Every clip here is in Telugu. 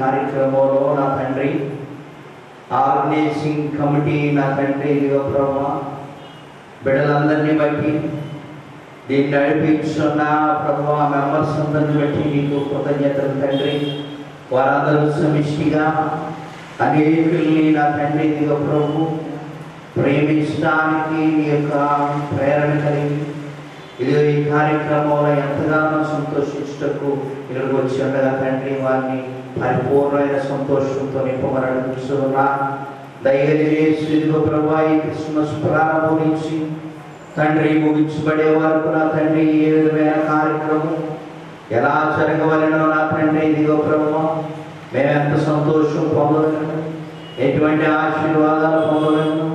కార్యక్రమంలో నా తండ్రి. ఆర్గనైజింగ్ కమిటీ నా తండ్రి ఇదిగో ప్రభా. బిడ్డలందరినీ బట్టి దీన్ని నడిపించున్న ప్రభా మెంబర్స్ అందరిని బట్టి నీకు కృతజ్ఞతలు తండ్రి. వారందరూ సమిష్టిగా అనేకుల్ని నా తండ్రి ఇదిగో ప్రభు. ప్రేమించడానికి నీ యొక్క ప్రేరణ కలిగి ఇది ఈ కార్యక్రమంలో ఎంతగానో సంతోషించటకు ఇక్కడికి వచ్చి ఉండగా తండ్రి వారిని పరిపూర్ణమైన సంతోషంతో నింపమని అడుగుతున్నా దయచేసి ఇదిగో ఈ క్రిస్మస్ ప్రారంభం నుంచి తండ్రి ముగించబడే వరకు నా తండ్రి ఏ విధమైన కార్యక్రమం ఎలా జరగవలనో నా తండ్రి ఇదిగో ప్రభా మేము ఎంత సంతోషం పొందగలను ఎటువంటి ఆశీర్వాదాలు పొందగలను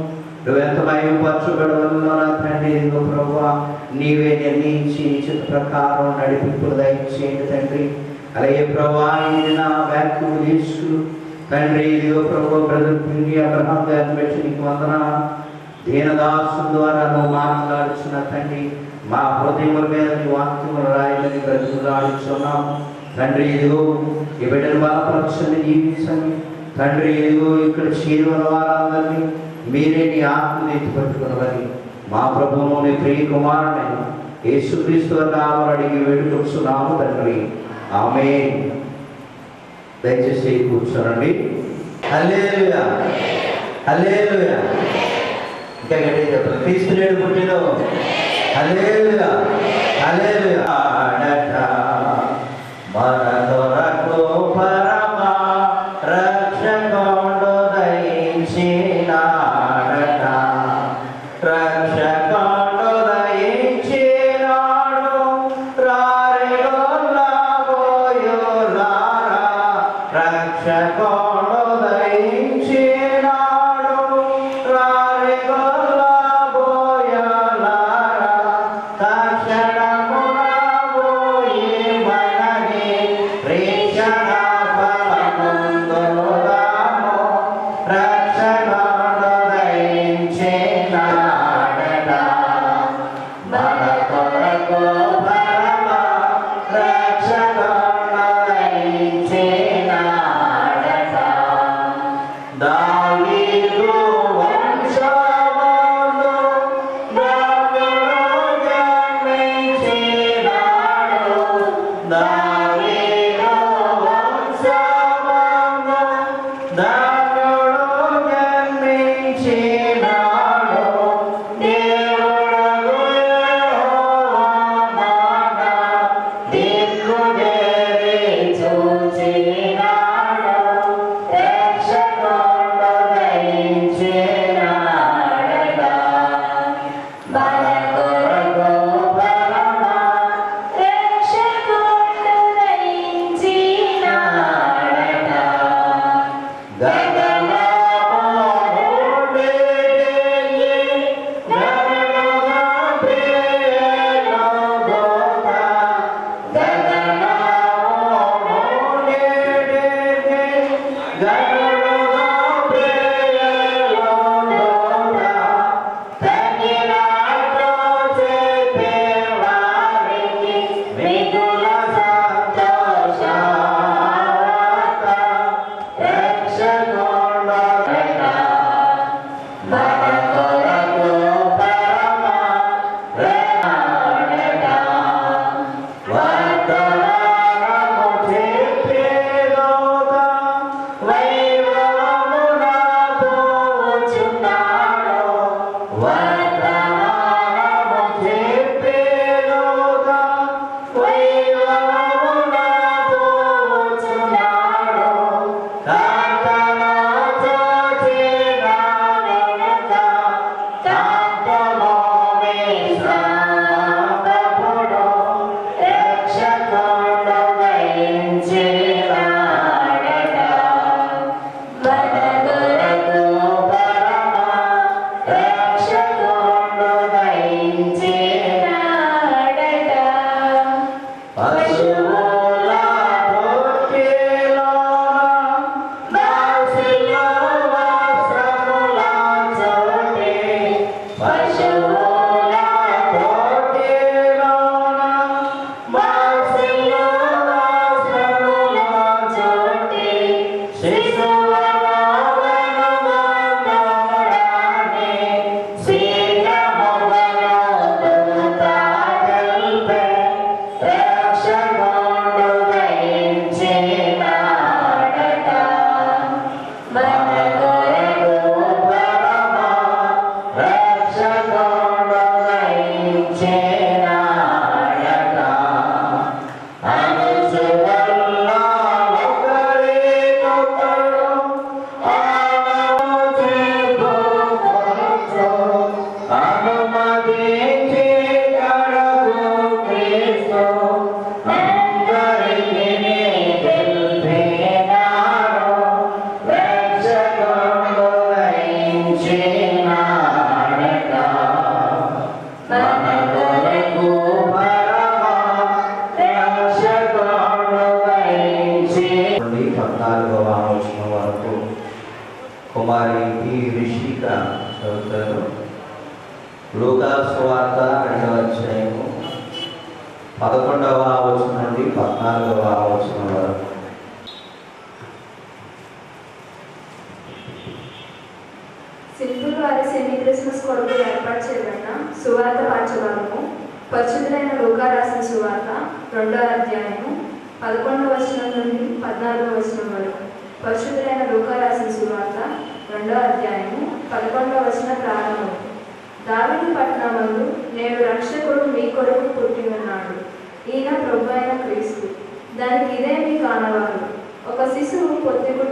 నువ్వెంత మయంపరచబడవల్లో నా తండ్రి ఇదిగో ప్రభా నీవే నిర్ణయించి నీ చిత్త ప్రకారం నడిపింపులు దయచేయండి తండ్రి. అలాగే ప్రభా ఇది నా వ్యాఖ్యలు తీసుకు తండ్రి ఇదిగో ప్రభు బ్రదర్ పిండి అబ్రహాం గారిని పెట్టి నీకు వందన దీనదాసు ద్వారా నువ్వు మాట్లాడుచున్న తండ్రి మా హృదయముల మీద నీ వాక్యములు రాయమని బ్రతుకులాడుచున్నాము తండ్రి ఇదిగో ఈ బిడ్డలు బలపరచని జీవించండి. తండ్రి ఇదిగో ఇక్కడ చేరువల వారందరినీ మీరే నీ ఆత్మని ఎత్తి పట్టుకున్నవని మా ప్రభువును నీ ప్రియ కుమారుడైన యేసుక్రీస్తు నామం అడిగి వేడుకొస్తున్నాము తండ్రి. ఆమె దయచేసి కూర్చోనండి హల్లేలుయా. హల్లేలుయా. ఇంకా గట్టిగా చెప్పాలి క్రీస్తు నేడు పుట్టిన హల్లేలుయా హల్లేలుయా.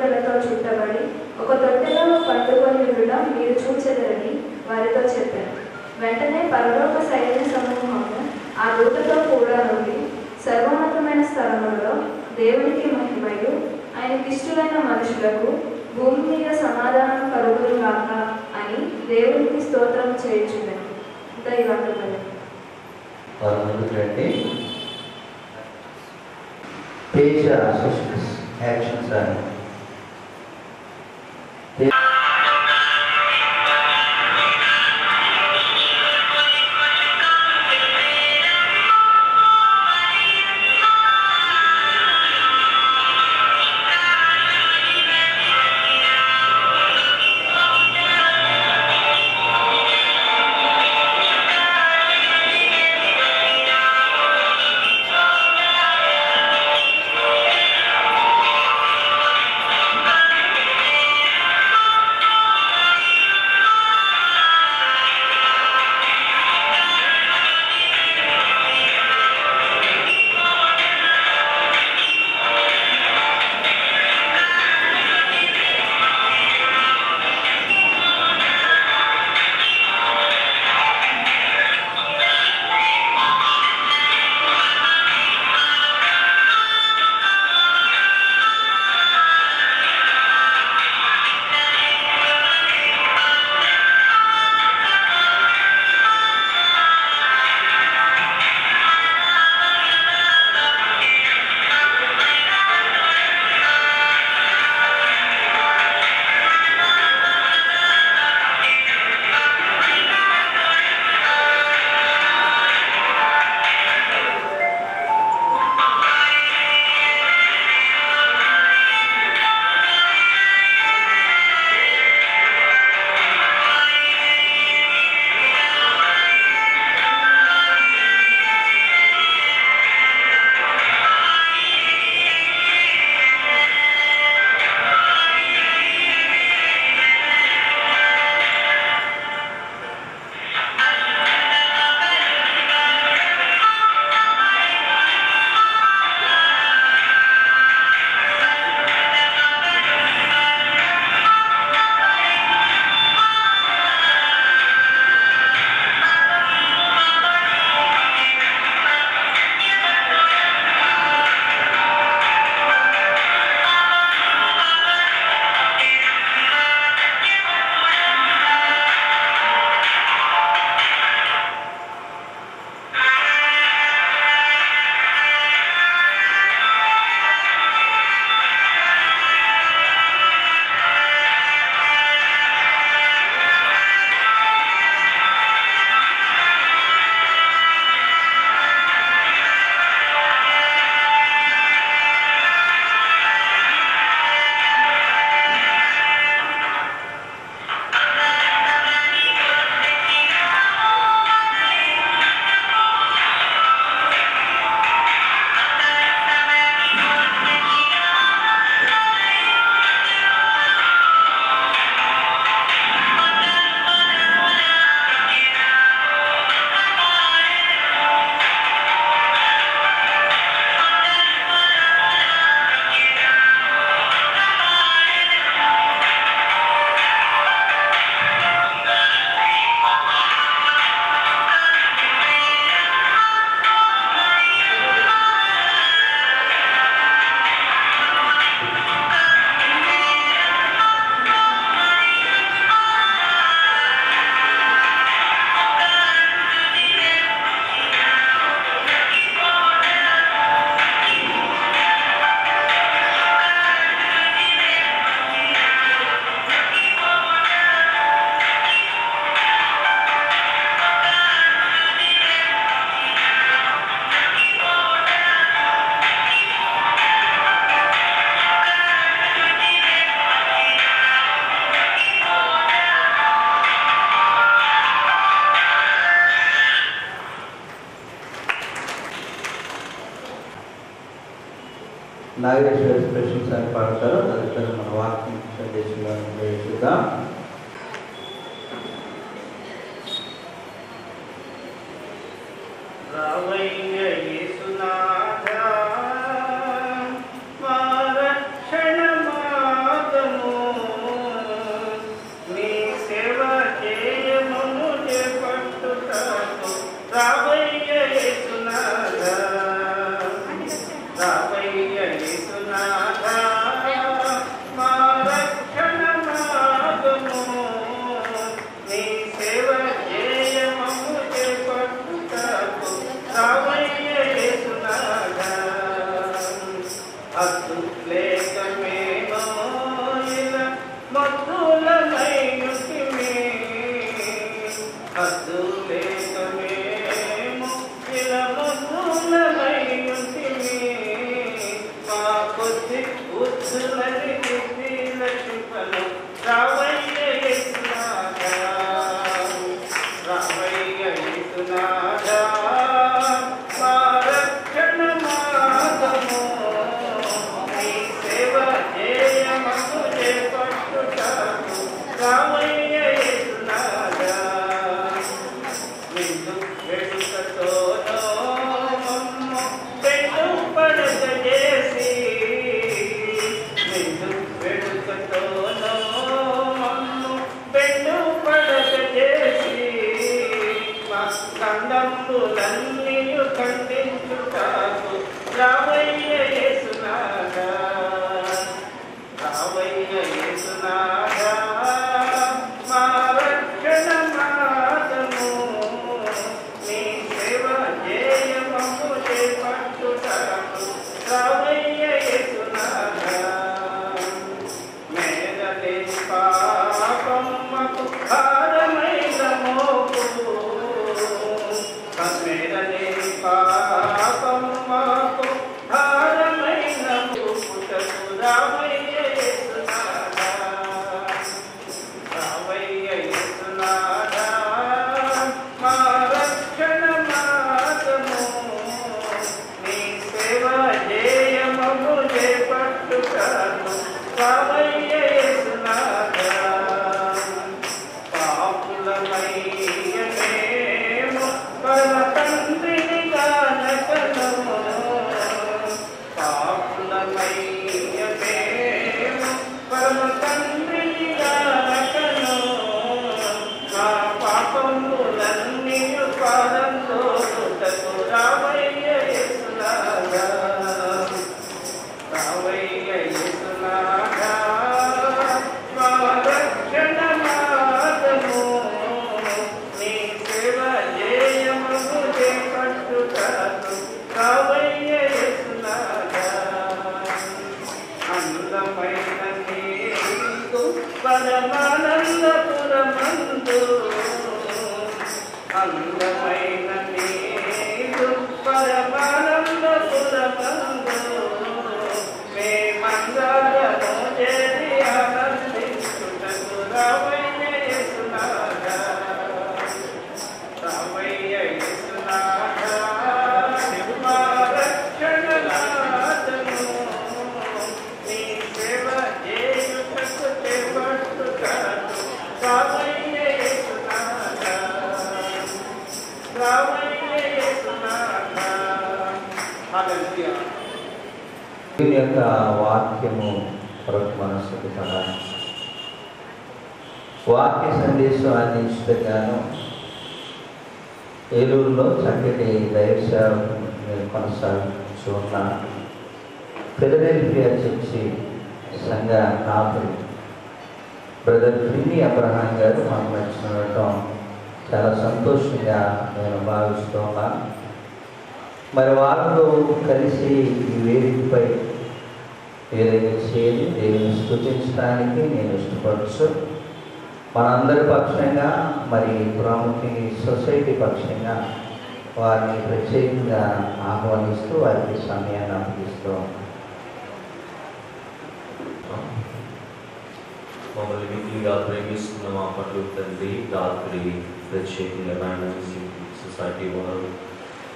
పొత్తిగుడ్డలతో చుట్టబడి ఒక తొట్టెలో పట్టుకొని ఉండడం మీరు చూచెదరని వారితో చెప్పారు. వెంటనే పరలోక సైన్య సమూహము ఆ దూతతో కూడా నుండి సర్వోన్నతమైన స్థలంలో దేవునికి మహిమయు ఆయన ఇష్టమైన మనుషులకు భూమి మీద సమాధానం కలుగును గాక అని దేవునికి స్తోత్రం చేయించుదని దైవంతులని పేజ్ యాక్షన్స్ అని. huizen దేవుని యొక్క వాక్యము కొరకు మనస్సుకు సహాయం వాక్య సందేశం అందించగాను ఏలూరులో చక్కటి దైవశాల కొనసాగుతున్న ఫిలడెల్ఫియా చర్చి సంఘ నాపులు బ్రదర్ క్రిమి అబ్రహాం గారు మాకు నచ్చినటం చాలా సంతోషంగా నేను భావిస్తున్నాను మరి వాళ్ళు కలిసి ఈ వేదికపై ఏదైతే చేయని దేవుని స్థుతించడానికి నేను ఇష్టపడచ్చు. మనందరి పక్షంగా మరి ప్రాముఖ్య సొసైటీ పక్షంగా వారిని ప్రత్యేకంగా ఆహ్వానిస్తూ వారికి సమయాన్ని అందిస్తూ మమ్మల్ని మిగిలిగా ప్రేమిస్తున్న మా పట్ల తండ్రి రాత్రి ప్రత్యేకంగా సొసైటీ వారు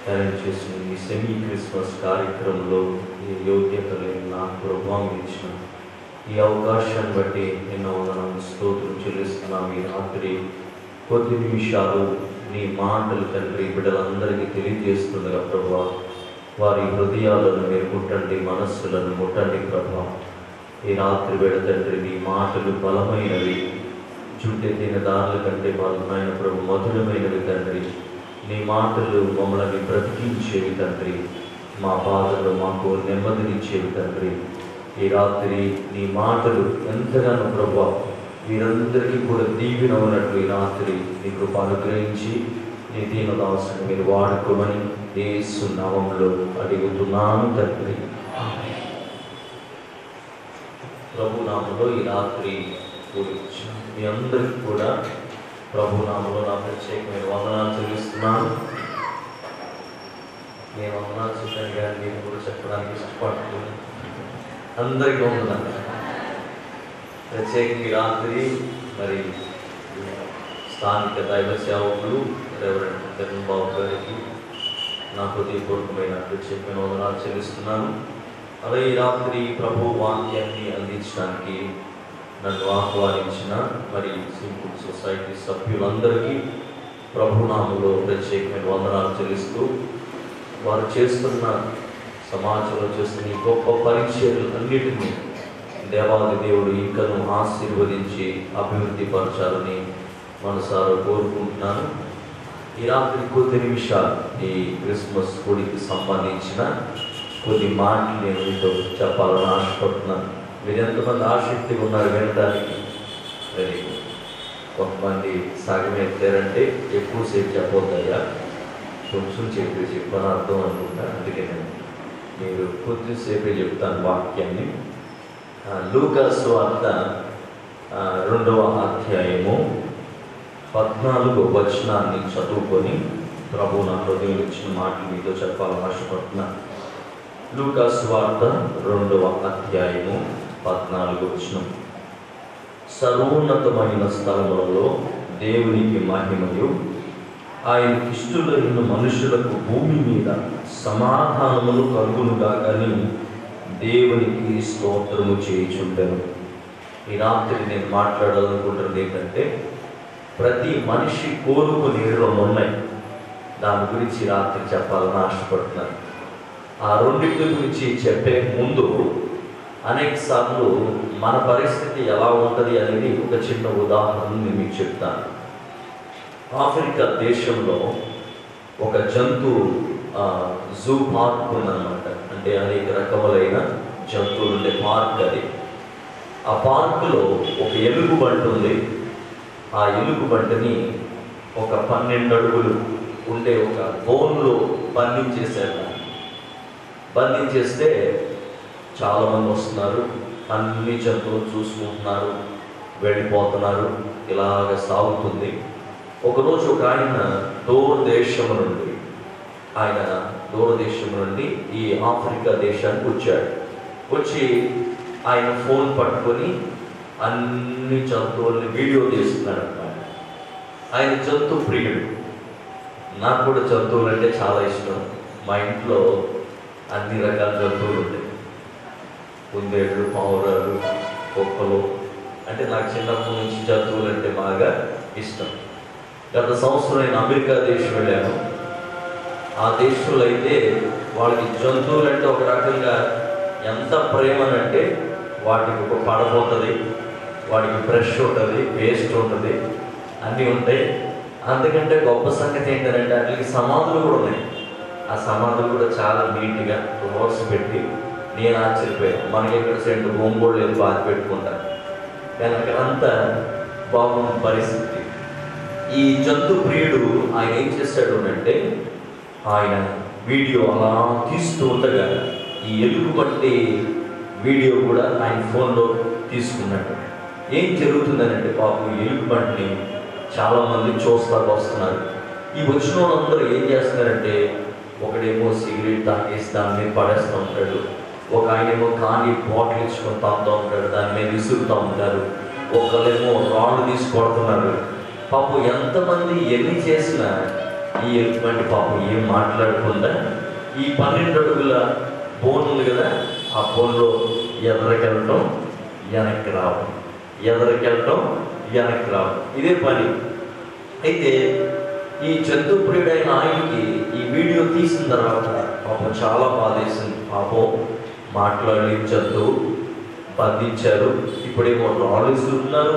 తయారు చేసిన ఈ సెమీ క్రిస్మస్ కార్యక్రమంలో ఈ యోగ్యత లేని నాకు ప్రభావం ఇచ్చిన ఈ అవకాశాన్ని బట్టి ఎన్నో మనం స్తోత్రం చెల్లిస్తున్నాం ఈ రాత్రి కొద్ది నిమిషాలు నీ మాటలు తండ్రి బిడ్డలందరికీ తెలియజేస్తుండగా ప్రభా వారి హృదయాలను మీరు ముట్టండి మనస్సులను ముట్టండి ప్రభా ఈ రాత్రి వేళ తండ్రి నీ మాటలు బలమైనవి చుట్టెత్తిన దారుల కంటే బలమైన ప్రభు మధురమైనవి తండ్రి నీ మాటలు మమ్మల్ని బ్రతికించేవి తండ్రి. మా బాధలు మాకు నెమ్మదినిచ్చేవి తండ్రి. ఈ రాత్రి నీ మాటలు ఎంతగానో ప్రభా వీరందరికీ కూడా దీవెన ఉన్నట్లు ఈ రాత్రి నీ కృప అనుగ్రహించి నీ దీనదాసుని మీరు వాడుకోమని యేసు నామంలో అడుగుతున్నాను తండ్రి. ప్రభు నామంలో ఈ రాత్రి మీ అందరికీ కూడా ప్రభు నామలో నా ప్రత్యేకమైన వందనాలు చెల్లిస్తున్నాను. నేను వందనాలు చూశాను కానీ నేను కూడా చెప్పడానికి ఇష్టపడుతున్నాను అందరికీ వందనాలు. ప్రత్యేకంగా రాత్రి మరి స్థానిక దైవ సేవకులు రెవరెండ్ బాబు గారికి నా హృదయపూర్వకమైన ప్రత్యేకమైన వందనాలు చెల్లిస్తున్నాను. అలాగే ఈ రాత్రి ప్రభు వాక్యాన్ని అందించడానికి నన్ను ఆహ్వానించిన మరి సింపుల్ సొసైటీ సభ్యులందరికీ ప్రభునామంలో ప్రత్యేకమైన వందనాలు చెల్లిస్తూ వారు చేస్తున్న సమాజంలో చేస్తున్న ఈ గొప్ప పరీక్షలు అన్నిటినీ దేవాది దేవుడు ఇంకను ఆశీర్వదించి అభివృద్ధి పరచాలని మనసారా కోరుకుంటున్నాను. ఈ రాత్రి కొద్ది నిమిషాలు ఈ క్రిస్మస్ గుడికి సంబంధించిన కొన్ని మాటలు నేను మీతో చెప్పాలని ఆశపడుతున్నాను. మీరు ఎంతమంది ఆసక్తి ఉన్నారు వినడానికి వెరీ గుడ్ కొంతమంది సగం ఎత్తారంటే ఎక్కువసేపు చెప్పొద్దయ్యా. కొంచెం చెప్పి చెప్పని అర్థం అనుకుంటా. అందుకే నేను మీరు కొద్దిసేపే చెప్తాను వాక్యాన్ని. ఆ, లూకాస్ వార్త రెండవ అధ్యాయము పద్నాలుగు వచనాన్ని చదువుకొని ప్రభు నా హృదయం ఇచ్చిన మాటలు మీతో చెప్పాలని ఆశపడుతున్నాను లూకాస్ వార్త రెండవ అధ్యాయము పద్నాలుగు వచ్చిన సర్వోన్నతమైన స్థలములలో దేవునికి మహిమయు. ఆయన ఇష్టలైన మనుషులకు భూమి మీద సమాధానములు కలుగునుగా కానీ దేవునికి స్తోత్రము చేయుచుండెను. ఈ రాత్రి నేను మాట్లాడాలనుకుంటున్నది ఏంటంటే ప్రతి మనిషి కోరుకుని రెండు ఉన్నాయి దాని గురించి రాత్రి చెప్పాలని ఆశపడుతున్నాను. ఆ రెండింటి గురించి చెప్పే ముందు అనేక సార్లు మన పరిస్థితి ఎలా ఉంటుంది అనేది ఒక చిన్న ఉదాహరణ నేను మీకు చెప్తాను. ఆఫ్రికా దేశంలో ఒక జంతు జూ పార్క్ ఉందన్నమాట. అంటే అనేక రకములైన జంతువులు ఉండే పార్క్ అది. ఆ పార్కులో ఒక ఎలుగు బంటి ఉంది. ఆ ఎలుగు బంటని ఒక పన్నెండు అడుగులు ఉండే ఒక బోన్లో బంధించేశారు. బంధించేస్తే చాలామంది వస్తున్నారు. అన్ని జంతువులు చూసుకుంటున్నారు. వెళ్ళిపోతున్నారు. ఇలాగ సాగుతుంది. ఒకరోజు ఒక ఆయన దూరదేశం నుండి ఆయన దూరదేశం నుండి ఈ ఆఫ్రికా దేశానికి వచ్చాడు. వచ్చి ఆయన ఫోన్ పట్టుకొని అన్ని జంతువుల్ని వీడియో తీస్తున్నాడు అన్నమాట ఆయన జంతు ప్రియుడు. నాకు కూడా జంతువులు అంటే చాలా ఇష్టం. మా ఇంట్లో అన్ని రకాల జంతువులు కుందేళ్ళు పావురాలు కుక్కలు అంటే నాకు చిన్నప్పటి నుంచి జంతువులు అంటే బాగా ఇష్టం. గత సంవత్సరం నేను అమెరికా దేశం వెళ్ళాను. ఆ దేశంలో అయితే వాళ్ళకి జంతువులు అంటే ఒక రకంగా ఎంత ప్రేమనంటే వాటికి ఒక పడవ ఉంటుంది వాటికి బ్రష్ ఉంటుంది పేస్ట్ ఉంటుంది అన్నీ ఉంటాయి. అందుకంటే గొప్ప సంగతి ఏంటంటే వాటికి సమాధులు కూడా ఉన్నాయి. ఆ సమాధులు కూడా చాలా నీట్గా రోడ్స్ పెట్టి నేను ఆశ్చర్యపోయాను మనకి ఇక్కడ సెంటు ఒంగోళ్ళు లేదు బాధ పెట్టుకుంటారు. కానీ అంత బాగున్న పరిస్థితి. ఈ జంతు ప్రియుడు ఆయన ఏం చేస్తాడు అంటే ఆయన వీడియో అలా తీస్తూ ఉండగా ఈ ఎలుగు పట్టి వీడియో కూడా ఆయన ఫోన్లో తీసుకున్నాడు. ఏం జరుగుతుందనంటే పాపం ఎలుగు బంటిని చాలామంది చూస్తా వస్తున్నారు. ఈ వచ్చిన వాళ్ళందరూ ఏం చేస్తున్నారంటే ఒకడేమో సిగరెట్ తాగేసి దాన్ని పడేస్తూ ఉంటాడు. ఒక ఆయనేమో కానీ బాటిల్ ఇచ్చుకొని తాగుతూ ఉంటాడు దాని మీద విసురుతూ ఉంటారు ఒకళ్ళేమో రాళ్ళు తీసి కొడుతున్నారు. పాపం ఎంతమంది ఎన్ని చేసినా ఈ ఎటువంటి పాపం ఏం మాట్లాడకుండా ఈ పన్నెండు అడుగుల బోన్ ఉంది కదా ఆ బోన్లో ఎదరకెళ్ళటం వెనక్కి రావడం ఎదరకెళ్ళటం వెనక్కి రావడం ఇదే పని. అయితే ఈ జంతు ప్రియుడైన ఆయనకి ఈ వీడియో తీసిన తర్వాత పాపం చాలా బాధేసింది. పాపం మాట్లాడి బంధించారు. ఇప్పుడేమో నాలెడ్జ్ ఉన్నారు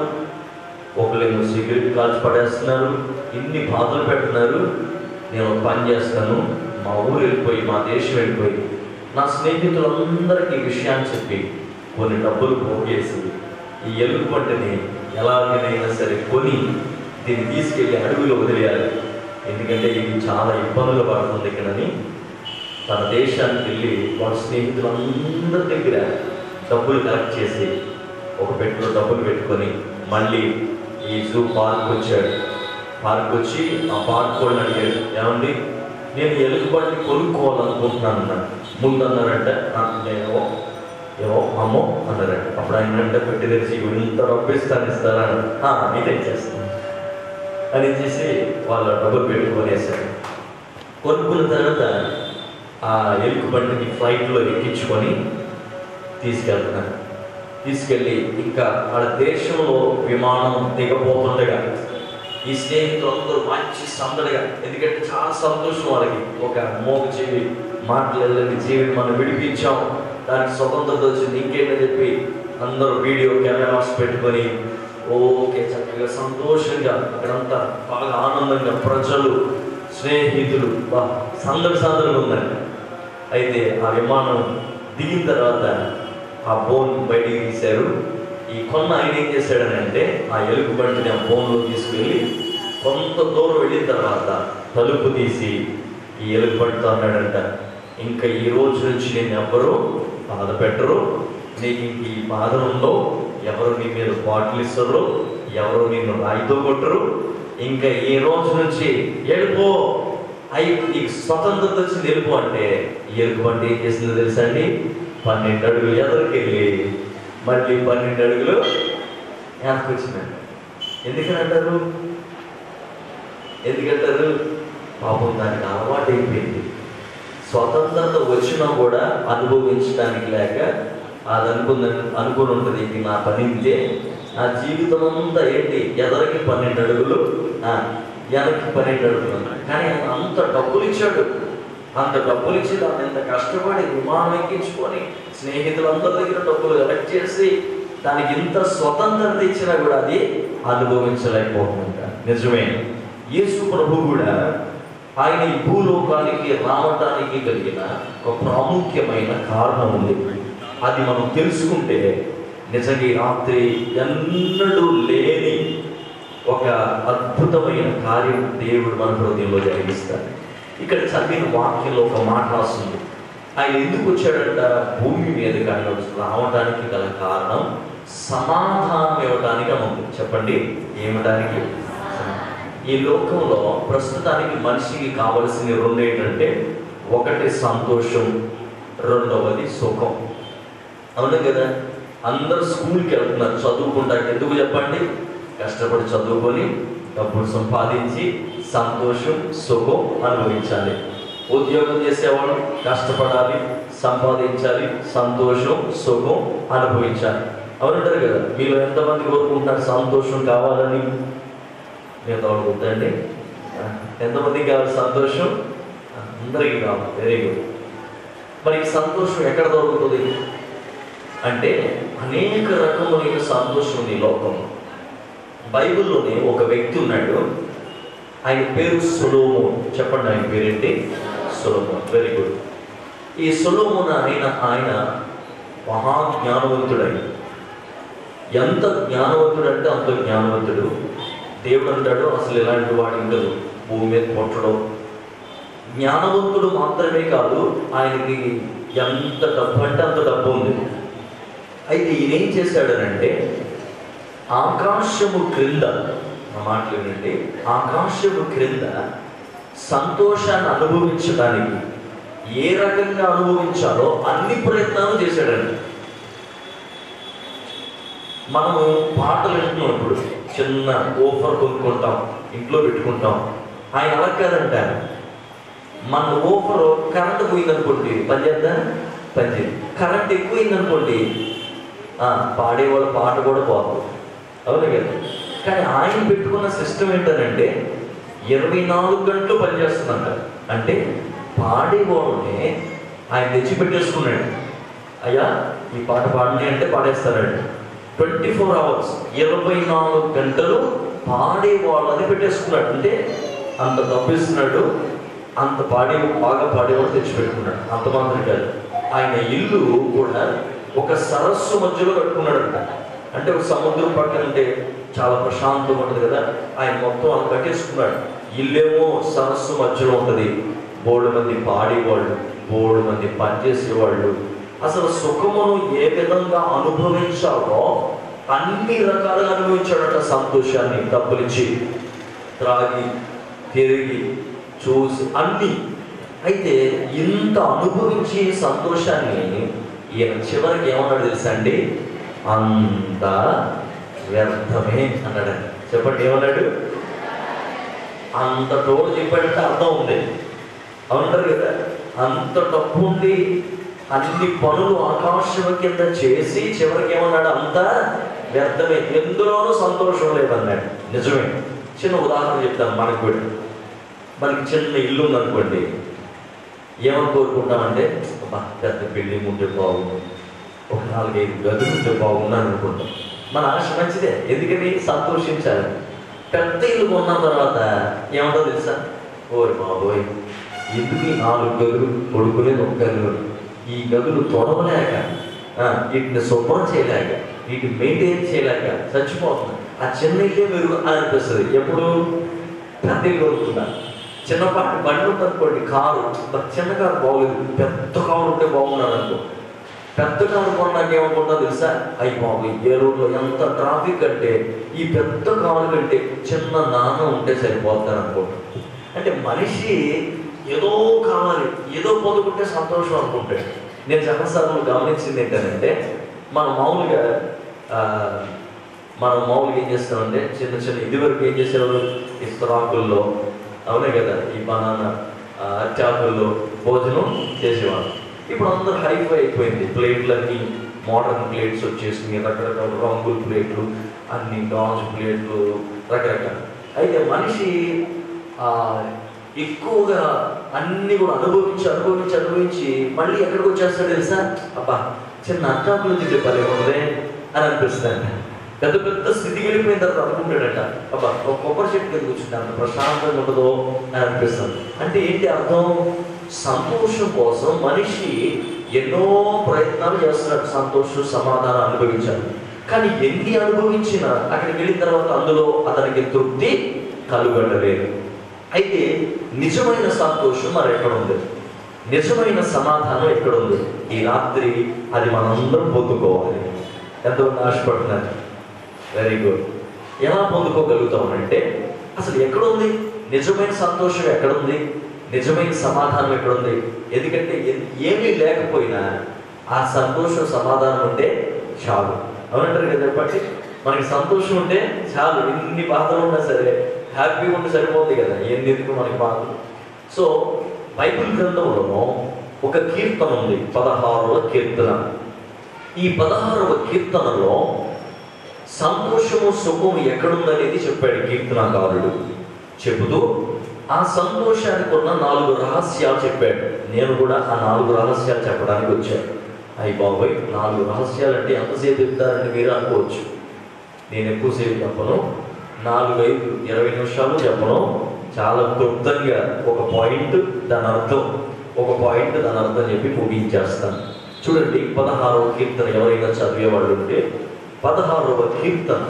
ఒకళ్ళేమో సిగరెట్ కాల్చి పడేస్తున్నారు ఇన్ని బాధలు పెడుతున్నారు. నేను పని చేస్తాను మా ఊరు వెళ్ళిపోయి మా దేశం వెళ్ళిపోయి నా స్నేహితులందరికీ ఈ విషయాన్ని చెప్పి కొన్ని డబ్బులు పోగేసి ఈ ఎలుగు పంటని ఎలాగైనా సరే కొని దీన్ని తీసుకెళ్ళి అడవిలో వదిలేయాలి. ఎందుకంటే ఇది చాలా ఇబ్బందులు పడుతుంది ఇక్కడని తన దేశానికి వెళ్ళి వాళ్ళ స్నేహితులందరి దగ్గర డబ్బులు కలెక్ట్ చేసి ఒక పెట్టిలో డబ్బులు పెట్టుకొని మళ్ళీ ఈ జూ పార్క్ వచ్చాడు. పార్క్ వచ్చి ఆ పార్క్ వాళ్ళని అడిగాడు ఏమండి నేను ఎలుగుబంటి కొనుక్కోవాలనుకుంటున్నాను అన్నాడు ముందు అన్నారంటే "నాకు నేనేమో ఏమో అమ్మో అన్నారంట అప్పుడు ఆయన అంటే పెట్టి తెరిచి ఇంత డబ్బు ఇస్తాను ఇస్తారా? అన్నాడు. "ఆ, అని చేసి వాళ్ళ డబ్బులు పెట్టుకొని వేశారు కొనుక్కున్న తర్వాత ఆ ఎలుగు బండిని ఫ్లైట్లో ఎక్కించుకొని తీసుకెళ్తున్నారు. తీసుకెళ్ళి ఇంకా వాళ్ళ దేశంలో విమానం దిగబోతుండగా ఈ స్నేహితులందరూ మంచి సందడిగా ఎందుకంటే చాలా సంతోషం వాళ్ళకి. ఒక మోగ జీవి మాట్లాడలేని జీవిని మనం విడిపించాం దానికి స్వతంత్రత వచ్చింది. ఇంకేంటని చెప్పి అందరూ వీడియో కెమెరాస్ పెట్టుకొని ఓకే చక్కగా సంతోషంగా అక్కడంతా బాగా ఆనందంగా ప్రజలు స్నేహితులు బా సందడి సందడిగా ఉందండి. అయితే ఆ విమానం దిగిన తర్వాత ఆ బోన్ బయటికి తీశారు. ఈ కొన్న ఆయన ఏం చేశాడని అంటే ఆ ఎలుగు బండిని ఆ బోన్లో తీసుకెళ్ళి కొంత దూరం వెళ్ళిన తర్వాత తలుపు తీసి ఈ ఎలుగు బండితో అన్నాడంట ఇంకా ఈ రోజు నుంచి నేను ఎవ్వరూ బాధ పెట్టరు నీకు ఈ బాధ ఉండవు ఎవరు నీ మీద బాటిల్ ఇస్తారు ఎవరు నిన్ను రాయితో కొట్టరు. ఇంకా ఈ రోజు నుంచి వెళ్ళిపో. అయి నీకు స్వతంత్రత వచ్చి నిలుపు అంటే ఎరుపు అంటే ఏం చేసిందో తెలుసా అండి? పన్నెండు అడుగులు ఎదరికెళ్ళి మళ్ళీ పన్నెండు అడుగులు వెనక్కి వచ్చిందండి ఎందుకని అంటారు ఎందుకంటారు? పాపం దానికి అలవాటు అయిపోయింది. స్వతంత్రత వచ్చినా కూడా అనుభవించడానికి లేక అది అనుకుంది అనుకుని ఉంటుంది. ఇది నా పని ఇంతే నా జీవితం అంతా ఏంటి? ఎదరికి పన్నెండు అడుగులు వెనక్కి పన్నెండు అడుగులు. అన్నాడు. కానీ అంత డబ్బులు ఇచ్చాడు అంత డబ్బులు ఇచ్చి దాన్ని ఎంత కష్టపడి విమానం ఎక్కించుకొని స్నేహితులందరి దగ్గర డబ్బులు కలెక్ట్ చేసి దానికి ఇంత స్వతంత్రత ఇచ్చినా కూడా అది అనుభవించలేకపోతుందంట. నిజమే. యేసు ప్రభు కూడా ఆయన ఈ భూలోకానికి రావటానికి కలిగిన ఒక ప్రాముఖ్యమైన కారణం ఉంది. అది మనం తెలుసుకుంటే నిజంగా రాత్రి ఎన్నడూ లేని ఒక అద్భుతమైన కార్యం దేవుడు మన హృదయంలో జరిగిస్తాడు. ఇక్కడ చదివిన వాక్యంలో ఒక మాట రాస్తుంది. ఆయన ఎందుకు వచ్చాడంట? భూమి మీదకి ఆయన రావడానికి గల కారణం సమాధానం ఇవ్వడానికి అని చెప్పండి ఏమడానికి ఈ లోకంలో ప్రస్తుతానికి మనిషికి కావలసిన రెండు ఏంటంటే ఒకటి సంతోషం రెండవది సుఖం. అవును కదా? అందరు స్కూల్కి వెళ్తున్నారు చదువుకుంటారు. ఎందుకు చెప్పండి? కష్టపడి చదువుకొని డబ్బులు సంపాదించి సంతోషం సుఖం అనుభవించాలి. ఉద్యోగం చేసేవాడు కష్టపడాలి సంపాదించాలి సంతోషం సుఖం అనుభవించాలి. అవునంటారు కదా మీరు ఎంతమంది కోరుకుంటున్నారు సంతోషం కావాలని? నేను తోడుకుంటండి ఎంతమందికి కావాలి సంతోషం? అందరికీ కావాలి. వెరీ గుడ్ మరి ఈ సంతోషం ఎక్కడ దొరుకుతుంది? అంటే అనేక రకములైన సంతోషం ఉంది ఈ లోకంలో. బైబిల్లోనే ఒక వ్యక్తి ఉన్నాడు. ఆయన పేరు సొలోమోన్. చెప్పండి ఆయన పేరేంటి? సొలోమోన్. వెరీ గుడ్ ఈ సొలోమోన్ ఆయన ఆయన మహాజ్ఞానవంతుడై ఎంత జ్ఞానవంతుడు అంటే అంత జ్ఞానవంతుడు. దేవుడు అంటాడు అసలు ఇలాంటి వాడు ఉండదు భూమి మీద కొట్టడం జ్ఞానవంతుడు మాత్రమే కాదు ఆయనకి ఎంత డబ్బు అంటే అంత డబ్బు ఉంది. అయితే ఈయన ఏం చేశాడనంటే ఆకాశము క్రింద నా మాటలు వినండి. ఆకాశము క్రింద సంతోషాన్ని అనుభవించడానికి ఏ రకంగా అనుభవించాలో అన్ని ప్రయత్నాలు చేశాడండి. మనము పాటలు వింటున్నప్పుడు చిన్న ఓఫర్ కొనుక్కుంటాం ఇంట్లో పెట్టుకుంటాం. ఆయన అలా కాదంట మన ఊపరు కరెంట్ పోయిందనుకోండి పని చేద్దా? పని చేయదు. కరెంట్ ఎక్కువైందనుకోండి పాడేవాళ్ళ పాట కూడా పోతుంది అవునా కదా? కానీ ఆయన పెట్టుకున్న సిస్టమ్ ఏంటనంటే ఇరవై నాలుగు గంటలు పనిచేస్తుందంట. అంటే పాడేవాడునే ఆయన తెచ్చి పెట్టేసుకున్నాడు. అయ్యా ఈ పాట పాడని అంటే పాడేస్తారండి ట్వంటీ ఫోర్ అవర్స్ ఇరవై నాలుగు గంటలు పాడేవాళ్ళని పెట్టేసుకున్నాడు. అంటే అంత తప్పిస్తున్నాడు అంత పాడే బాగా పాడేవాడు తెచ్చిపెట్టుకున్నాడు అంత మాత్రం కాదు. ఆయన ఇల్లు కూడా ఒక సరస్సు మధ్యలో కట్టుకున్నాడంట. అంటే ఒక సముద్రం పక్కన ఉంటే చాలా ప్రశాంతంగా ఉంటుంది కదా. ఆయన మొత్తం అంత కట్టేసుకున్నాడు. ఇల్లేమో సరస్సు మధ్యలో ఉంటుంది. బోడు మంది పాడేవాళ్ళు బోడు మంది పనిచేసేవాళ్ళు. అసలు సుఖమును ఏ విధంగా అనుభవించాలో అన్ని రకాలుగా అనుభవించాడట సంతోషాన్ని డబ్బులిచ్చి. త్రాగి తిరిగి చూసి అన్ని. అయితే ఇంత అనుభవించి సంతోషాన్ని ఈయన చివరికి ఏమన్నాడు తెలుసా అండి? అంత వ్యర్థమే అన్నాడు. చెప్పండి ఏమన్నాడు? అంత తోడు చెప్పాడంటే అర్థం ఉంది. అవునంటారు కదా? అంత డబ్బు ఉండి అన్ని పనులు ఆకాశం కింద చేసి చివరికి ఏమన్నాడు? అంతా వ్యర్థమే. ఎందులోనూ సంతోషం లేదన్నాడు. నిజమే. చిన్న ఉదాహరణ చెప్తాను మనకు కూడా. మనకి చిన్న ఇల్లు ఉందనుకోండి. ఏమని కోరుకుంటామంటే పెద్ద బిల్డింగ్ ఉంటే బాగుంది ఒక నాలుగైదు గదులు ఉంటే బాగున్నాను అనుకుంటాం మన ఆశ మంచిదే. ఎందుకని? సంతోషించాలి. పెద్ద ఇల్లు కొన్న తర్వాత ఏమంటో తెలుసా? ఓరి బాబోయ్ ఎందుకు ఈ నాలుగు గదులు కొడుకులేదు ఒక గదులు? ఈ గదులు తొడవలేక వీటిని శుభ్రం చేయలేక వీటిని మెయింటైన్ చేయలేక చచ్చిపోతుంది ఆ చిన్న ఇల్లే మీరు అనిపిస్తుంది. ఎప్పుడు? పెద్ద ఇల్లు కొనుక్కున్నా. చిన్నపాటి బండి ఉందనుకోండి కారు. చిన్న కారు బాగోలేదు. పెద్ద కారు ఉంటే బాగున్నాను అనుకో పెద్ద కారు కొన్నాక ఏమనుకుంటా తెలుసా? అయ్యి బాబు ఏ రోడ్లో ఎంత ట్రాఫిక్ అంటే ఈ పెద్ద కారు కంటే చిన్న నాన్న ఉంటే సరిపోతాను అనుకుంటా అంటే మనిషి ఏదో కావాలి ఏదో పొందుకుంటే సంతోషం అనుకుంటాడు. నేను చాలాసార్లు గమనించింది ఏంటంటే మనం మామూలుగా మనం మామూలుగా ఏం చేస్తామంటే చిన్న చిన్న ఇదివరకు ఏం చేసేవాళ్ళు? ఇస్త్రాకుల్లో అవునే కదా? ఈ బనానా చాకుల్లో అట్టాకుల్లో భోజనం చేసేవాళ్ళు. ఇప్పుడు అందరూ హైఫై అయిపోయింది. ప్లేట్లన్నీ మోడర్న్ ప్లేట్స్ వచ్చేసినాయి రకరకాల రంగుల ప్లేట్లు అన్ని డాన్స్ ప్లేట్లు రకరకాల. అయితే మనిషి ఎక్కువగా అన్ని కూడా అనుభవించి అనుభవించి అనుభవించి మళ్ళీ ఎక్కడికి వచ్చేస్తాడు తెలుసా? అబ్బా చిన్న అట్టాకులు తింటే పలే ఉండదే అని అనిపిస్తుంది పెద్ద పెద్ద స్థితికి వెళ్ళిపోయిన తర్వాత అనుకుంటాడట. అబ్బా ఒక కొబ్బరి చెట్టు కింద కూర్చుంటే అంత ప్రశాంతంగా ఉండదు అని అనిపిస్తుంది. అంటే ఏంటి అర్థం? సంతోషం కోసం మనిషి ఎన్నో ప్రయత్నాలు చేస్తున్నాడు. సంతోషం సమాధానం అనుభవించాలి కానీ ఎన్ని అనుభవించినా అక్కడికి వెళ్ళిన తర్వాత అందులో అతనికి తృప్తి కలుగడలేదు అయితే నిజమైన సంతోషం మరి ఎక్కడ ఉంది నిజమైన సమాధానం ఎక్కడ ఉంది ఈ రాత్రి అది మనందరం పొందుకోవాలి. ఎంతో ఆశపడుతున్నారు వెరీ గుడ్ ఎలా పొందుకోగలుగుతామంటే అసలు ఎక్కడుంది? నిజమైన సంతోషం ఎక్కడుంది? నిజమైన సమాధానం ఎక్కడుంది? ఎందుకంటే ఏమీ లేకపోయినా ఆ సంతోషం సమాధానం ఉంటే చాలు. అవునంటారు కదా చెప్పండి? మనకి సంతోషం ఉంటే చాలు. ఎన్ని బాధలు ఉన్నా సరే హ్యాపీగా ఉంటే సరిపోతుంది కదా. ఎందుకు మనకి బాధలు? సో బైబిల్ గ్రంథంలో ఒక కీర్తన ఉంది. పదహారవ కీర్తన. ఈ పదహారవ కీర్తనలో సంతోషము సుఖము ఎక్కడుందనేది చెప్పాడు కీర్తనాకారుడు. చెబుతూ ఆ సంతోషానికి ఉన్న నాలుగు రహస్యాలు చెప్పాడు. నేను కూడా ఆ నాలుగు రహస్యాలు చెప్పడానికి వచ్చాను. అయ్యి బాబాయ్ నాలుగు రహస్యాలు అంటే ఎంతసేపు చెప్తారని మీరు అనుకోవచ్చు. నేను ఎక్కువసేపు చెప్పను. నాలుగు ఐదు ఇరవై నిమిషాలు చెప్పను. చాలా క్లుప్తంగా ఒక పాయింట్ దాని అర్థం. ఒక పాయింట్ దాని అర్థం చెప్పి ముగించేస్తాను. చూడండి పదహారవ కీర్తన ఎవరైనా చదివేవాళ్ళు ఉంటే పదహారవ కీర్తన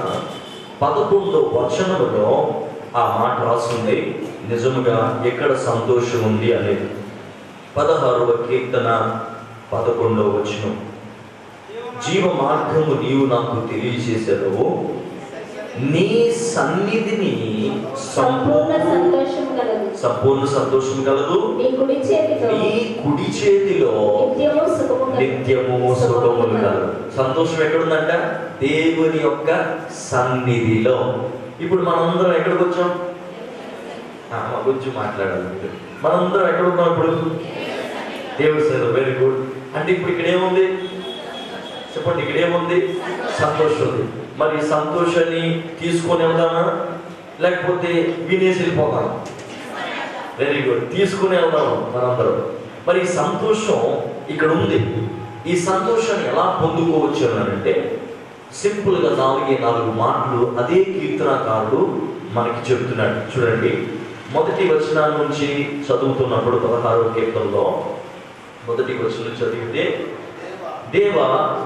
పదకొండవ వచనంలో ఆ మాట రాస్తుంది. నిజముగా ఎక్కడ సంతోషం ఉంది అనేది. పదహారవ కీర్తన పదకొండవ వచనం. జీవ మార్గము నీవు నాకు తెలియజేసేదవు నీ సన్నిధిని సంపూర్ణ సంతోషం కలదు. సంపూర్ణ సంతోషం కలదు. నీ కుడి చేతిలో నిత్యము సుఖము కలదు. నిత్యము సుఖములు కలదు. సంతోషం ఎక్కడుందంట? దేవుని యొక్క సన్నిధిలో. ఇప్పుడు మనందరం ఎక్కడికి వచ్చాం? మా గురించి మాట్లాడాలి మీరు. మనందరం ఎక్కడ ఉన్నాం ఇప్పుడు? దేవుడు సార్ వెరీ గుడ్ అంటే ఇప్పుడు ఇక్కడ ఏముంది? చెప్పండి ఇక్కడ ఏముంది? సంతోషం ఉంది. మరి ఈ సంతోషాన్ని తీసుకొని వెళ్దామా? లేకపోతే వినేసి వెళ్ళిపోతాం వెరీ గుడ్ తీసుకుని వెళ్దాము మనందరం? మరి సంతోషం ఇక్కడ ఉంది. ఈ సంతోషాన్ని ఎలా పొందుకోవచ్చు అని అంటే సింపుల్గా నాలుగే నాలుగు మాటలు అదే కీర్తనకారుడు మనకి చెబుతున్నాడు. చూడండి. మొదటి వచనం నుంచి చదువుతున్నప్పుడు పదహారవ కీర్తనలో మొదటి వచనం చదివితే దేవా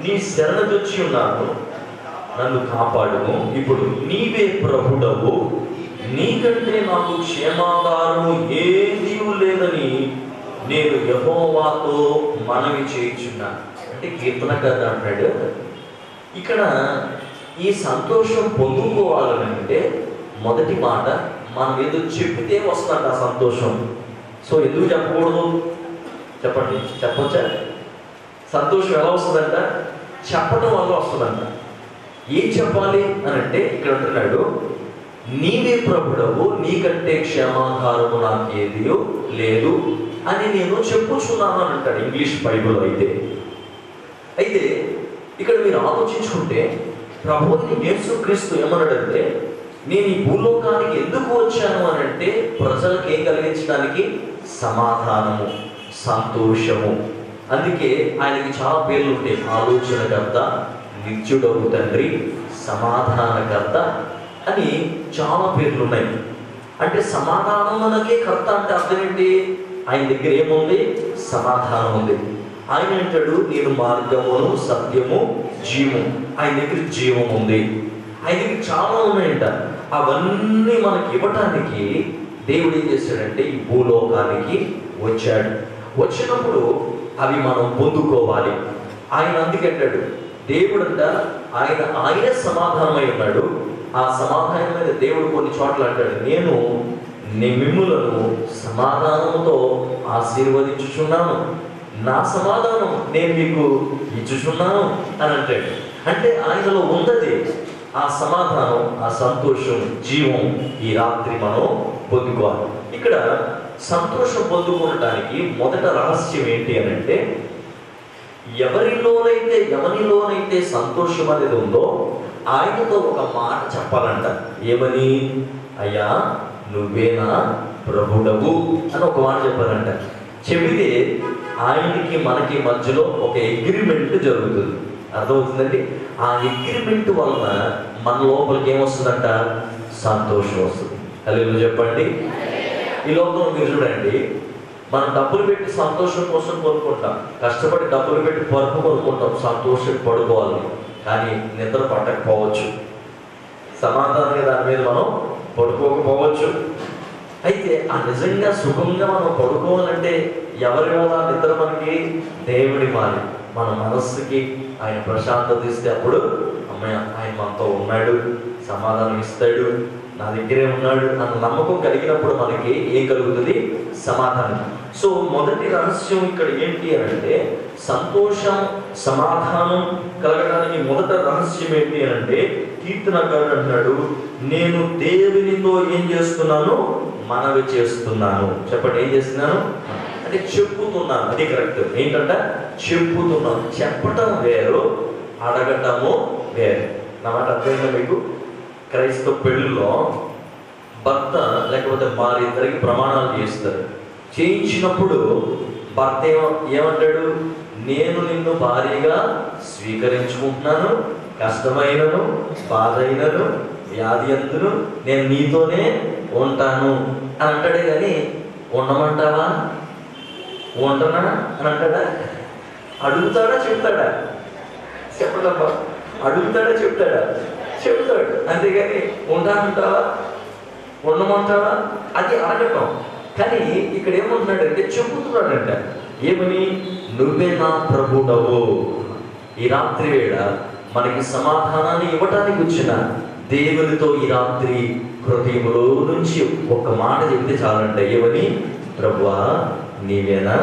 నీ శరణజొచ్చి ఉన్నాను నన్ను కాపాడుము. ఇప్పుడు నీవే ప్రభుడవు. నీకంటే నాకు క్షేమాగారము ఏది లేదని నేను యహోవాతో మనవి చేయించున్నాను. అంటే కీర్తనకారుడు అంటాడు. ఇక్కడ ఈ సంతోషం పొందుకోవాలని మొదటి మాట మనం ఏదో చెప్తే వస్తుందంట ఆ సంతోషం. సో ఎందుకు చెప్పకూడదు? చెప్పండి. చెప్పొచ్చా? సంతోషం ఎలా వస్తుందంట? చెప్పడం వల్ల వస్తుందంట. ఏం చెప్పాలి అని అంటే ఇక్కడ అంటున్నాడు నీవే ప్రభుడవు నీకంటే క్షమాధారము నాకేదియో లేదు అని నేను చెప్పుచున్నాను అని అంటాడు ఇంగ్లీష్ బైబుల్ అయితే. అయితే ఇక్కడ మీరు ఆలోచించుకుంటే ప్రభువుని యేసుక్రీస్తు ఏమన్నాడంటే నేను ఈ భూలోకానికి ఎందుకు వచ్చాను? అని అంటే ప్రజలకు ఏం కలిగించడానికి? సమాధానము సంతోషము. అందుకే ఆయనకి చాలా పేర్లు ఉంటాయి ఆలోచనకర్త నిత్యుడవు తండ్రి సమాధానకర్త అని చాలా పేర్లు ఉన్నాయి అంటే సమాధానం మనకే కర్త అంటే అర్థం ఏంటి? ఆయన దగ్గర ఏముంది? సమాధానం ఉంది ఆయన అంటాడు నేను మార్గమును సత్యము జీవము. ఆయన దగ్గర జీవం ఉంది. ఆయన దగ్గర చాలా ఉన్నాయంట. అవన్నీ మనకి ఇవ్వటానికి దేవుడు ఏం చేశాడంటే ఈ భూలోకానికి వచ్చాడు. వచ్చినప్పుడు అవి మనం పొందుకోవాలి. ఆయన అందుకంటాడు దేవుడు అంట ఆయన ఆయన సమాధానమై ఉన్నాడు. ఆ సమాధానమైన దేవుడు కొన్ని చోట్ల అంటాడు నేను నీ మిమ్ములను సమాధానంతో ఆశీర్వదించుచున్నాను. నా సమాధానం నేను మీకు ఇచ్చుచున్నాను అని అంటాడు. అంటే ఆయనలో ఉన్నది ఆ సమాధానం ఆ సంతోషం జీవం ఈ రాత్రి మనం పొందుకోవాలి. ఇక్కడ సంతోషం పొందుకోవడానికి మొదట రహస్యం ఏంటి అని అంటే ఎవరిలోనైతే ఎవరిలోనైతే సంతోషం అనేది ఉందో ఆయనతో ఒక మాట చెప్పాలంట. ఏమని? అయ్యా నువ్వేనా ప్రభుడవు అని ఒక మాట చెప్పాలంట. చెబితే ఆయనకి మనకి మధ్యలో ఒక అగ్రిమెంట్ జరుగుతుంది. అర్థమవుతుందండి? ఆ అగ్రిమెంట్ వలన మన లోపలికి ఏమొస్తుందంట? సంతోషం వస్తుంది. అలా చెప్పండి. ఈ లోపల మీరు చూడండి మనం డబ్బులు పెట్టి సంతోషం కోసం కొనుక్కుంటాం కష్టపడి డబ్బులు పెట్టి పరుపు కొనుక్కుంటాం. సంతోషం పడుకోవాలి. కానీ నిద్ర పట్టకపోవచ్చు. సమాధానంగా దాని మీద మనం పడుకోకపోవచ్చు. అయితే ఆ నిజంగా సుఖంగా మనం పడుకోవాలంటే ఎవరి వల్ల నిద్ర మనకి దేవుడి మారి మన మనస్సుకి ఆయన ప్రశాంతత ఇస్తే అప్పుడు అమ్మాయి ఆయన మనతో ఉన్నాడు సమాధానం ఇస్తాడు నా దగ్గరే ఉన్నాడు అన్న నమ్మకం కలిగినప్పుడు మనకి ఏం కలుగుతుంది? సమాధానం. సో మొదటి రహస్యం ఇక్కడ ఏంటి అని అంటే సంతోషం సమాధానం కలగడానికి మొదట రహస్యం ఏంటి అని అంటే కీర్తనకారుడు అంటున్నాడు నేను దేవునితో ఏం చేస్తున్నాను? మనవి చేస్తున్నాను. చెప్పండి ఏం చేస్తున్నాను? అంటే చెప్పుతున్నాను. అది కరెక్ట్ ఏంటంటే చెప్పుతున్నాను. చెప్పటం వేరు అడగటము వేరు. నా మాట అర్థమైందా మీకు? క్రైస్తవ పెళ్ళిలో భర్త లేకపోతే భార్య ఇద్దరికి ప్రమాణాలు చేస్తారు. చేయించినప్పుడు భర్త ఏమ ఏమంటాడు? నేను నిన్ను భార్యగా స్వీకరించుకుంటున్నాను. కష్టమైనను బాధ అయినను వ్యాధి అందును నేను నీతోనే ఉంటాను. అని అంటాడే కానీ ఉండమంటావా? ఉండనా? అని అంటాడా? అడుగుతాడా? చెప్తాడా? చెప్పదమ్మా. అడుగుతాడా? చెప్తాడా? చెప్తాడు. అంతేగాని ఉంటానంటావా ఉండమంటావా? అది అడగటం కానీ ఇక్కడ ఏమంటున్నాడంటే చెబుతున్నాడంట ఏమని? నువ్వే నా ప్రభుడవు ఈ రాత్రి వేళ మనకి సమాధానాన్ని ఇవ్వటానికి వచ్చిన దేవునితో ఈ రాత్రి హృదయంలో నుంచి ఒక మాట చెప్తే చాలండి ఏమని ప్రభువా నీవేనా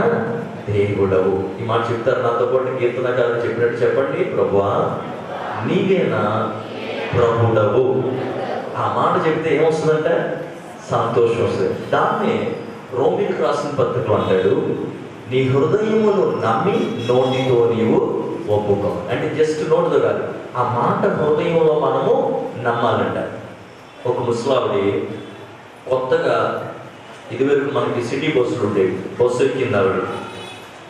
దేవుడవు? ఈ మాట చెప్తారు నాతో పాటు కీర్తనకారు చెప్పినట్టు చెప్పండి ప్రభువా నీవేనా ప్రభుడవు? ఆ మాట చెప్తే ఏమొస్తుందంట సంతోషం వస్తుంది. దాన్ని రోమిలకు రాసిన పత్రికలు అంటాడు నీ హృదయమును నమ్మి నోటితో నీవు ఒప్పుకో. అంటే జస్ట్ నోటితో కాదు ఆ మాట హృదయంలో మనము నమ్మాలంట ఒక ముసలావిడి కొత్తగా ఇదివరకు మనకి సిటీ బస్సులు ఉండేవి. బస్సు ఎక్కింది ఆవిడ.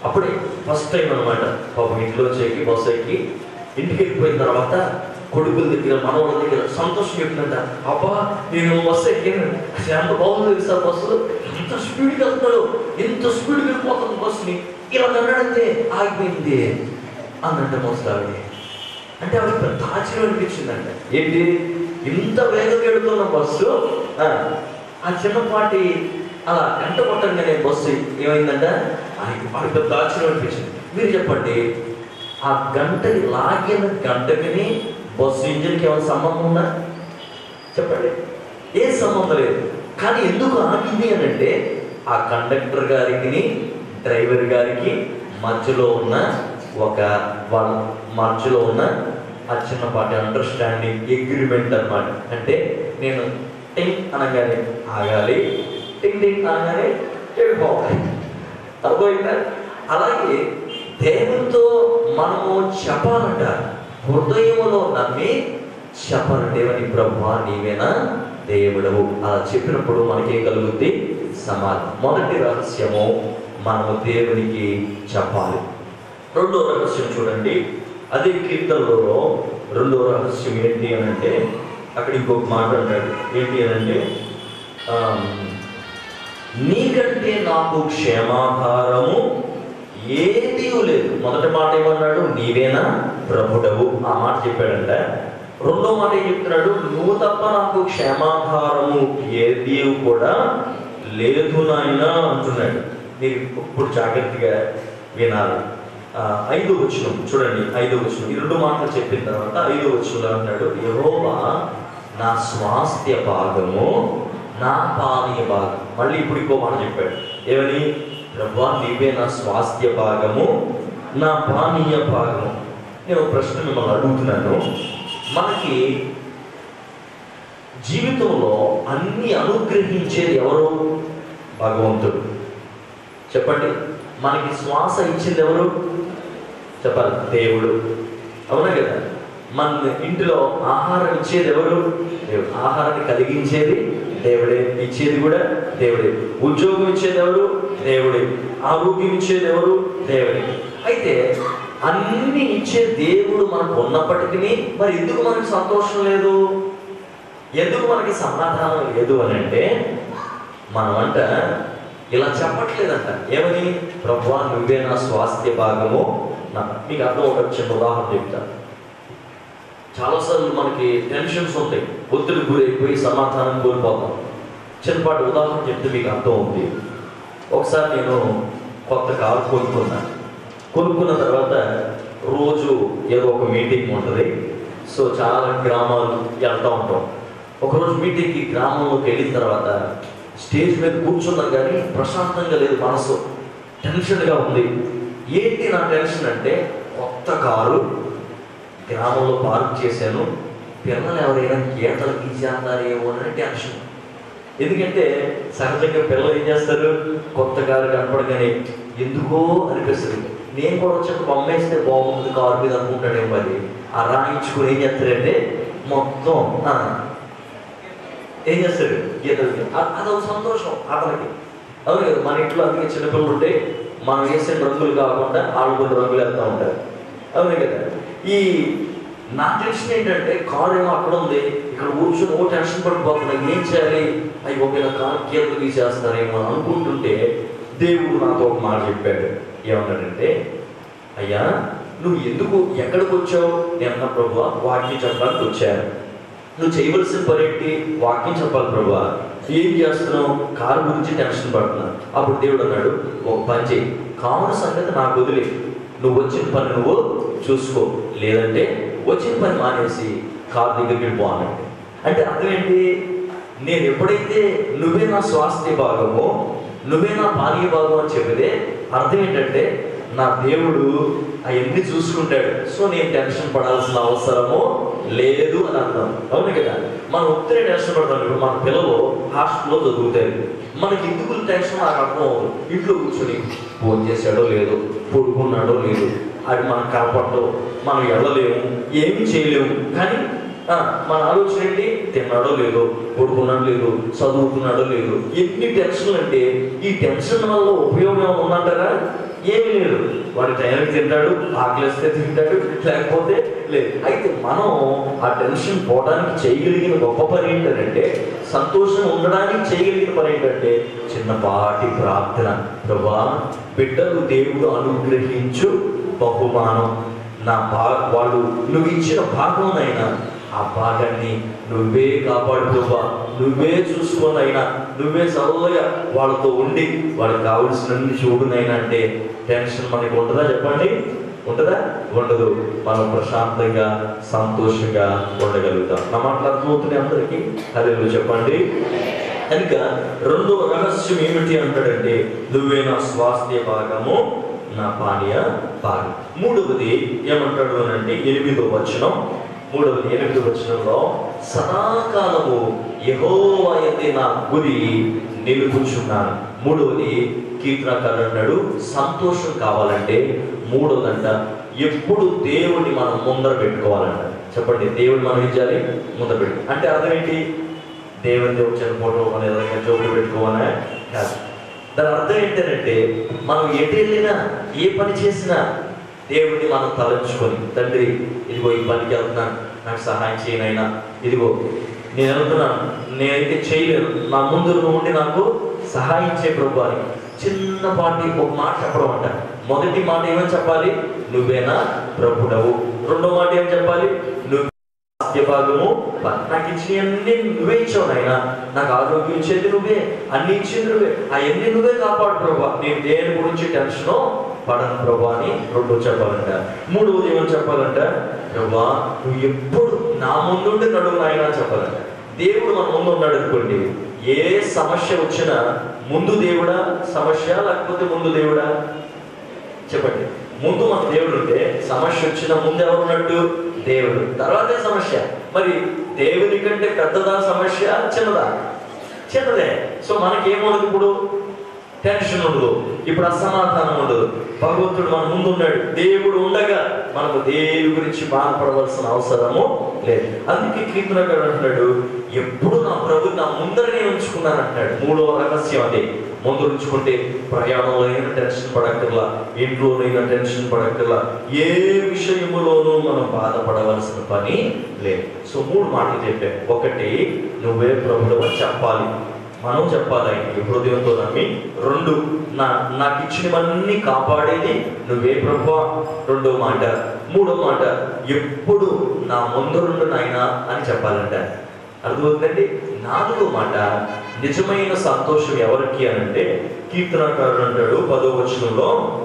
అప్పుడే ఫస్ట్ టైం అనమాట పాపం ఇంట్లో ఎక్కి బస్సు ఎక్కి ఇంటికి వెళ్ళిపోయిన తర్వాత కొడుకుల దగ్గర మనవాళ్ళ దగ్గర సంతోషం చెప్తుందంట అబ్బా నేను బస్సు ఎక్కాను. అసలు ఎంత బాగుంది తెలుసా బస్సు? ఎంత స్పీడ్కి వెళ్తాడు ఎంత స్పీడ్కి వెళ్ళిపోతుంది బస్సుని. ఇలా కన్నాడంతే ఆగిపోయింది. అన్నట్టు మోస్తావిడ అంటే ఆవిడ పెద్ద ఆశ్చర్యం అనిపించిందంట ఏంటి? ఇంత వేగంగా వెళుతున్న బస్సు? ఆ, చిన్నపాటి అలా గంట కొట్టంగానే బస్సు ఏమైందంట? ఆవిడ పెద్ద ఆశ్చర్యం అనిపించింది. మీరు చెప్పండి ఆ గంటని లాగిన గంటకి బస్సు ఇంజిన్కి ఏమైనా సంబంధం ఉందా? చెప్పండి. ఏ సంబంధం లేదు. కానీ ఎందుకు ఆగింది అని అంటే ఆ కండక్టర్ గారికి డ్రైవర్ గారికి మధ్యలో ఉన్న ఒక వాళ్ళ మధ్యలో ఉన్న ఆ చిన్నపాటి అండర్స్టాండింగ్ అగ్రిమెంట్ అనమాట అంటే నేను టింగ్ అనగానే ఆగాలి టింగ్ టింగ్ అనగానే వెళ్ళిపోవాలి అర్థమైందా? అలాగే దేవునితో మనము చెప్పాలంట హృదయంలో నమ్మి చెప్పాలి దేవుని బ్రహ్మ నీవేనా దేవుడవు. అలా చెప్పినప్పుడు మనకేం కలుగుద్ది? సమాధి మొదటి రహస్యము మనము దేవునికి చెప్పాలి. రెండో రహస్యం చూడండి. అదే కీర్తనలో రెండో రహస్యం ఏంటి అని అంటే అక్కడ ఇంకొక మాట అంటాడు. ఏంటి అని అంటే నీకంటే నాకు క్షేమాధారము ఏది లేదు. మొదటి మాట ఏమన్నాడు? నీవేనా ప్రభుడవు. ఆ మాట చెప్పాడంట. రెండో మాట ఏం చెప్తున్నాడు? నువ్వు తప్ప నాకు క్షేమాధారము ఏది కూడా లేదు నాయన అంటున్నాడు. మీరు ఇప్పుడు జాగ్రత్తగా వినాలి. ఐదో వచనం చూడండి ఐదో వచనం. ఈ రెండు మాటలు చెప్పిన తర్వాత ఐదో వచనంలో అంటాడు యహోవా నా స్వాస్థ్య భాగము నా పానీయ భాగం. మళ్ళీ ఇప్పుడు ఇంకో మాట చెప్పాడు ఏమని? ప్రభా నీవే నా స్వాస్థ్య భాగము నా పానీయ భాగము. నేను ప్రశ్న మిమ్మల్ని అడుగుతున్నాను. మనకి జీవితంలో అన్ని అనుగ్రహించేది ఎవరు? భగవంతుడు. చెప్పండి. మనకి శ్వాస ఇచ్చింది ఎవరు చెప్పాలి దేవుడు. అవునా కదా? మన ఇంటిలో ఆహారం ఇచ్చేది ఎవరు దేవుడు. ఆహారాన్ని కలిగించేది దేవుడే. ఇచ్చేది కూడా దేవుడే. ఉద్యోగం ఇచ్చేది ఎవరు దేవుడే. ఆరోగ్యం ఇచ్చేది ఎవరు దేవుడే. అయితే అన్ని ఇచ్చే దేవుడు మనకు ఉన్నప్పటికీ మరి ఎందుకు మనకి సంతోషం లేదు? ఎందుకు మనకి సమాధానం లేదు అని అంటే మనమంట ఇలా చెప్పట్లేదంట. ఏమని? ప్రభు నువ్వే నా స్వాస్థ్య భాగము. నా మీకు అర్థం ఒక చిన్న ఉదాహరణ చెప్తాను. చాలాసార్లు మనకి టెన్షన్స్ ఉంటాయి. ఒత్తిడి గురైపోయి సమాధానం కోల్పోతాం. చిన్నపాటి ఉదాహరణ చెప్తే మీకు అర్థం ఉంది ఒకసారి నేను కొత్త కారు కొనుక్కున్నాను కొనుక్కున్న తర్వాత రోజు ఏదో ఒక మీటింగ్ ఉంటుంది. సో చాలా గ్రామాలు వెళ్తూ ఉంటాం. ఒకరోజు మీటింగ్కి గ్రామంలోకి వెళ్ళిన తర్వాత స్టేజ్ మీద కూర్చున్నాను కానీ ప్రశాంతంగా లేదు మనసు. టెన్షన్గా ఉంది. ఏంటి నా టెన్షన్ అంటే కొత్త కారు గ్రామంలో పార్క్ చేశాను. పిల్లలు ఎవరైనా గీతలు గీసేస్తారేమో అని టెన్షన్. ఎందుకంటే సహజంగా పిల్లలు ఏం చేస్తారు? కొత్త కారు కనపడగానే ఎందుకో అనిపిస్తుంది. నేను కూడా వచ్చి బొమ్మ వేస్తే బాగుంటుంది కారు మీద అనుకుంటాడేమో అది ఆ రాయించుకుని ఏం చేస్తారంటే మొత్తం ఏం చేస్తాడు? గీతలు అదొక సంతోషం. అతనికి. అవును కదా మన ఇంట్లో అందుకే చిన్నపిల్లలు ఉంటే మనం వేసే రంగులు కాకుండా వాళ్ళు కొన్ని రంగులు వేస్తూ ఉంటారు. అవును కదా. ఈ నా తెలిసిన ఏంటంటే కారు ఏమో అక్కడ ఉంది. ఇక్కడ కూర్చొని ఓ టెన్షన్ పడిపోతున్నాయి ఏం చేయాలి? అవి ఒకవేళ కారు గీతలు తీసేస్తారేమో అనుకుంటుంటే దేవుడు నాతో ఒక మాట చెప్పాడు. ఏమన్నాడంటే అయ్యా నువ్వు ఎందుకు ఎక్కడికి వచ్చావు నేను అన్న ప్రభు వాక్యం చెప్పడానికి వచ్చాను. నువ్వు చేయవలసిన పని ఏంటి? వాక్యం చెప్పాలి ప్రభు. ఏం చేస్తున్నావు? కారు గురించి టెన్షన్ పడుతున్నావు అప్పుడు దేవుడు అన్నాడు ఒక పని చేయి కావున సంగతి నాకు వదిలే. నువ్వు వచ్చిన పని నువ్వు చూసుకో. లేదంటే వచ్చిన పని మానేసి కారు దగ్గరికి వెళ్ళిపో అంటే అర్థం ఏంటి? నేను ఎప్పుడైతే నువ్వే నా స్వాస్థ్య భాగమో నువ్వే నా పానీయ భాగం అని చెప్పితే అర్థం ఏంటంటే నా దేవుడు అవన్నీ చూసుకుంటాడు. సో నేను టెన్షన్ పడాల్సిన అవసరము లేదు అని అర్థం. అవును కదా? మనం ఉత్తరే టెన్షన్ ఇప్పుడు మన పిల్లలు హాస్టల్లో చదువుతారు. మనకి ఎందుకు టెన్షన్ నాకు అర్థం అవ్వదు. ఇంట్లో కూర్చొని ఫోన్ చేశాడో లేదో పడుకున్నాడో లేదు అది మనకు కనపడటం మనం వెళ్ళలేము ఏమి చేయలేము. కానీ మన ఆలోచన ఏంటి? తిన్నాడో లేదో పడుకున్నాడో లేదు చదువుకున్నాడో లేదు ఎన్ని టెన్షన్లు అంటే ఈ టెన్షన్ వల్ల ఉపయోగం ఉందంటారా? ఏమీ లేదు. వాడి టైంకి తింటాడు ఆకలిస్తే తింటాడు లేకపోతే లేదు. అయితే మనం ఆ టెన్షన్ పోవడానికి చేయగలిగిన గొప్ప పని ఏంటంటే సంతోషం ఉండడానికి చేయగలిగిన పని ఏంటంటే చిన్నపాటి ప్రార్థన. ప్రభా బిడ్డలు దేవుడు అనుగ్రహించు బహుమానం. నా భా వాళ్ళు నువ్వు ఇచ్చిన భాగంనైనా ఆ భాగాన్ని నువ్వే కాపాడుకోవా నువ్వే చూసుకోనైనా నువ్వే చల్లగా వాళ్ళతో ఉండి వాళ్ళకి కావలసినన్ని చూడునైనా అంటే టెన్షన్ మనకి ఉంటుందా చెప్పండి? ఉంటుందా? ఉండదు. మనం ప్రశాంతంగా సంతోషంగా ఉండగలుగుతాం. నా మాటలు అర్థమవుతున్నాయి అందరికీ? అదే చెప్పండి. కనుక రెండో రహస్యం ఏమిటి అంటాడంటే నువ్వే నా స్వాస్థ్య భాగము నా పానీయ భాగం. మూడవది ఏమంటాడు అని అంటే ఎనిమిదో వచనం. మూడవది ఎనిమిది వచనంలో? సదాకాలము యహోవాయతే నా గురి నిలుపుచున్నాను. మూడవది కీర్తనకారు అన్నాడు సంతోషం కావాలంటే మూడోదంట ఎప్పుడు దేవుడిని మనం ముందర పెట్టుకోవాలంట. చెప్పండి దేవుడు మనం ఏం చేయాలి? ముందర పెట్టు అంటే అర్థం ఏంటి? దేవుని వచ్చిన ఫోటో మన ఏదైనా జోకులు పెట్టుకోవాలనే కాదు. దాని అర్థం ఏంటంటే మనం ఎటు వెళ్ళినా ఏ పని చేసినా దేవుడిని మనం తలంచుకొని తండ్రి ఇదిగో ఈ పనికి వెళ్తున్నాను నాకు సహాయం చేయనైనా ఇదిగో నేను వెళ్తున్నాను. నేనైతే చేయలేను. నా ముందు ఉండి నాకు సహాయం చేయ ప్రభు అని చిన్నపాటి ఒక మాట చెప్పడం అంట మొదటి మాట ఏమని చెప్పాలి? నువ్వేనా ప్రభుడవు? రెండో మాట ఏం చెప్పాలి? నువ్వు ఆస్తి భాగము నాకు ఇచ్చినవన్నీ నువ్వే ఇచ్చావు నాయన. నాకు ఆరోగ్యం ఇచ్చేది నువ్వే. అన్ని ఇచ్చేది నువ్వే. అవన్నీ నువ్వే కాపాడు ప్రభా. నేను దేని గురించి టెన్షనో పడను ప్రభా అని రెండు చెప్పాలంట. మూడవది ఏమని చెప్పాలంట? ప్రభా నువ్వు ఎప్పుడు నా ముందుండి నడువు నాయన చెప్పాలంట. దేవుడు మన ముందు ఉన్నాడు అనుకోండి. ఏ సమస్య వచ్చినా ముందు దేవుడా సమస్య లేకపోతే ముందు దేవుడా? చెప్పండి. ముందు మన దేవుడు ఉంటే సమస్య వచ్చిన ముందు ఎవరు ఉన్నట్టు? దేవుడు. తర్వాతే సమస్య. మరి దేవుని కంటే పెద్దదా సమస్య? చిన్నదా? చిన్నదే. సో మనకేముండదు ఇప్పుడు? టెన్షన్ ఉండదు ఇప్పుడు అసమాధానం ఉండదు భగవంతుడు మన ముందు ఉన్నాడు దేవుడు ఉండగా మనకు దేవుడి గురించి బాధపడవలసిన అవసరము లేదు. అందుకే కీర్తనగాడు అంటున్నాడు ఎప్పుడు నా ప్రభు నా ముందరనే ఉంచుకున్నాను అంటాడు మూడవ రహస్యం అదే. ముందు ఉంచుకుంటే ప్రయాణంలో అయినా టెన్షన్ పడక్కర్లా ఇంట్లోనైనా టెన్షన్ పడక్కర్లా ఏ విషయంలోనూ మనం బాధపడవలసిన పని లేదు. సో మూడు మాటలు చెప్పాం ఒకటి నువ్వే ప్రభుడు చెప్పాలి. మనం చెప్పాలి ఆయనకి హృదయంతో నమ్మి? రెండు నా నాకు ఇచ్చినవన్నీ కాపాడేది నువ్వే ప్రభు రెండో మాట. మూడో మాట. ఎప్పుడు నా ముందు రెండు నాయన అని చెప్పాలంట. అర్థమవుతుందండి? నాలుగో మాట. నిజమైన సంతోషం ఎవరికి అంటే కీర్తనకారుడు అంటాడు పదో వచనంలో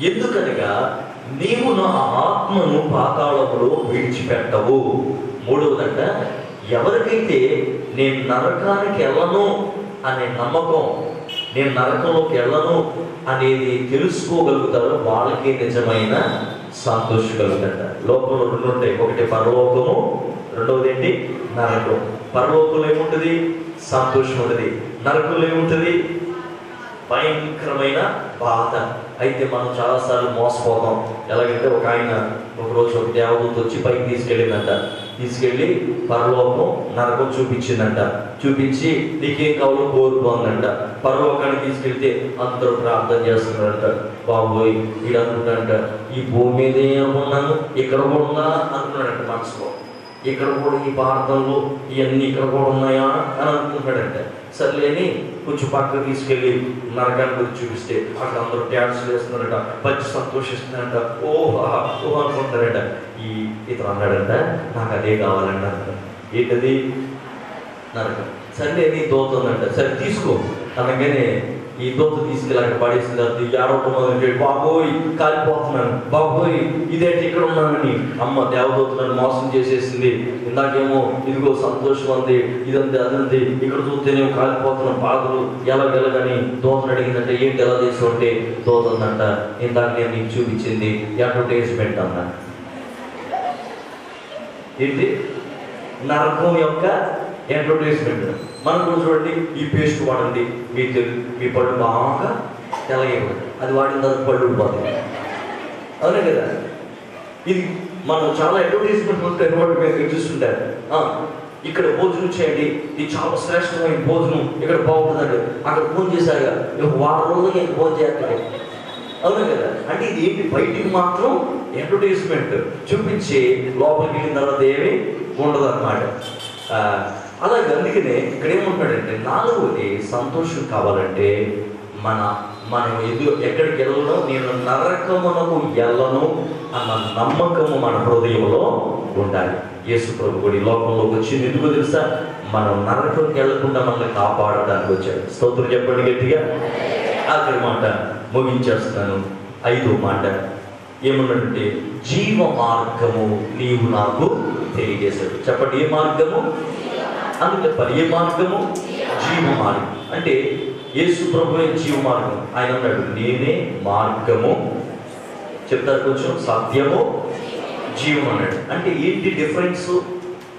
ఎందుకనగా నీవు నా ఆత్మను పాతాళములో విడిచిపెట్టవు. మూడవదంట ఎవరికైతే నేను నరకానికి వెళ్ళను అనే నమ్మకం నేను నరకంలోకి వెళ్ళను అనేది తెలుసుకోగలుగుతారో వాళ్ళకి నిజమైన సంతోషం కలుగుతుంట లోకంలో రెండు ఉంటాయి. ఒకటి పరలోకము రెండవది ఏంటి? నరకం. పరలోకంలో ఏముంటుంది? సంతోషం ఉంటుంది. నరకంలో ఏముంటుంది? భయంకరమైన బాధ. అయితే మనం చాలాసార్లు మోసపోతాం. ఎలాగంటే ఒక ఆయన ఒకరోజు ఒక దేవదూత వచ్చి పైకి తీసుకెళ్ళిందంట. తీసుకెళ్ళి పరలోకం నరకం చూపించిందంట. చూపించి నీకేం కావాలో కోరుకోందంట పరలోకాన్ని తీసుకెళ్తే అందరూ ప్రార్థన చేస్తున్నారంట. బాబోయ్ వీడు అనుకుంటాడంట ఈ భూమి మీద ఏమన్నాను ఇక్కడ కూడా ఉందా అనుకున్నాడంట మనసులో. ఇక్కడ కూడా ఈ భారతంలో ఇవన్నీ ఇక్కడ కూడా ఉన్నాయా అని అనుకుంటున్నాడంట. సర్లేని కొంచెం పక్కకు తీసుకెళ్ళి నరకాన్ని గురించి చూపిస్తే అక్కడ అందరూ డ్యాన్స్ చేస్తున్నారట మంచి సంతోషిస్తున్నారట ఓహా ఓహో అనుకుంటారట ఈ ఇతను అన్నాడంట నాకు అదే కావాలంట ఏంటది? నరకం. సరే నీ దోతుందంట సరే తీసుకో. అనగానే ఈ దొత్తు తీసుకెళ్ళి అక్కడ పడేసిన తర్వాత ఏడవటం మొదలుపెట్టి బాబోయ్ కాలిపోతున్నాను బాబోయ్ ఇదేంటి ఇక్కడ ఉన్నానని. అమ్మ దేవదూత మోసం చేసేసింది. ఇందాకేమో ఇదిగో సంతోషం అంది ఇదంతే అదంది ఇక్కడ చూస్తేనే కాలిపోతున్నాం బాధలు ఎలాగెలగని. దోతను అడిగిందంటే ఏంటి ఎలా చేసి అంటే దోత ఇందాక నేను నీకు చూపించింది అడ్వర్టైజ్మెంట్ అన్న. ఏంటి? నరకం యొక్క అడ్వర్టైజ్మెంట్. మనం చూడండి ఈ పేస్ట్ వాడండి మీ తెలు మీ పళ్ళు బాగా తెల్లగేయడం అది వాడిన తర్వాత పళ్ళు ఊడిపోతాయి. అవునే కదా? ఇది మనం చాలా అడ్వర్టైజ్మెంట్ ఉంటాయి రోడ్డు మీద చూస్తుంటారు. ఇక్కడ భోజనం చేయండి ఇది చాలా శ్రేష్టమైన భోజనం ఇక్కడ బాగుంటుందండి. అక్కడ ఫోన్ చేశారు ఒక వారం రోజులు నేను ఫోన్ చేస్తాను అవునా కదా? అంటే ఇది ఏంటి? బయటికి మాత్రం అడ్వర్టైజ్మెంట్ చూపించి లోపలికి వెళ్ళిన తర్వాత ఏమి ఉండదు అనమాట అలాగే అందుకనే ఇక్కడ ఏమంటాడంటే నాలుగోది సంతోషం కావాలంటే మన మనం ఎదు ఎక్కడికి వెళ్ళను నేను నరకమునకు వెళ్ళను అన్న నమ్మకము మన హృదయంలో ఉండాలి. యేసు ప్రభు కూడా ఈ లోకంలోకి వచ్చింది. ఎందుకు తెలుసా? మనం నరకంకి వెళ్ళకుండా మనల్ని కాపాడడానికి వచ్చాడు. స్తోత్రం చెప్పండి గట్టిగా. ఆఖరి మాట ముగించేస్తాను. ఐదో మాట ఏమన్నాడంటే జీవ మార్గము నీవు నాకు తెలియజేశాడు. చెప్పండి ఏ మార్గము? అందుకే చెప్పాలి ఏ మార్గము జీవ మార్గం అంటే యేసు ప్రభువే జీవ మార్గం ఆయన అన్నాడు నేనే మార్గము. చెప్తారు కొంచెం సత్యము జీవం అన్నాడు. అంటే ఏంటి డిఫరెన్స్?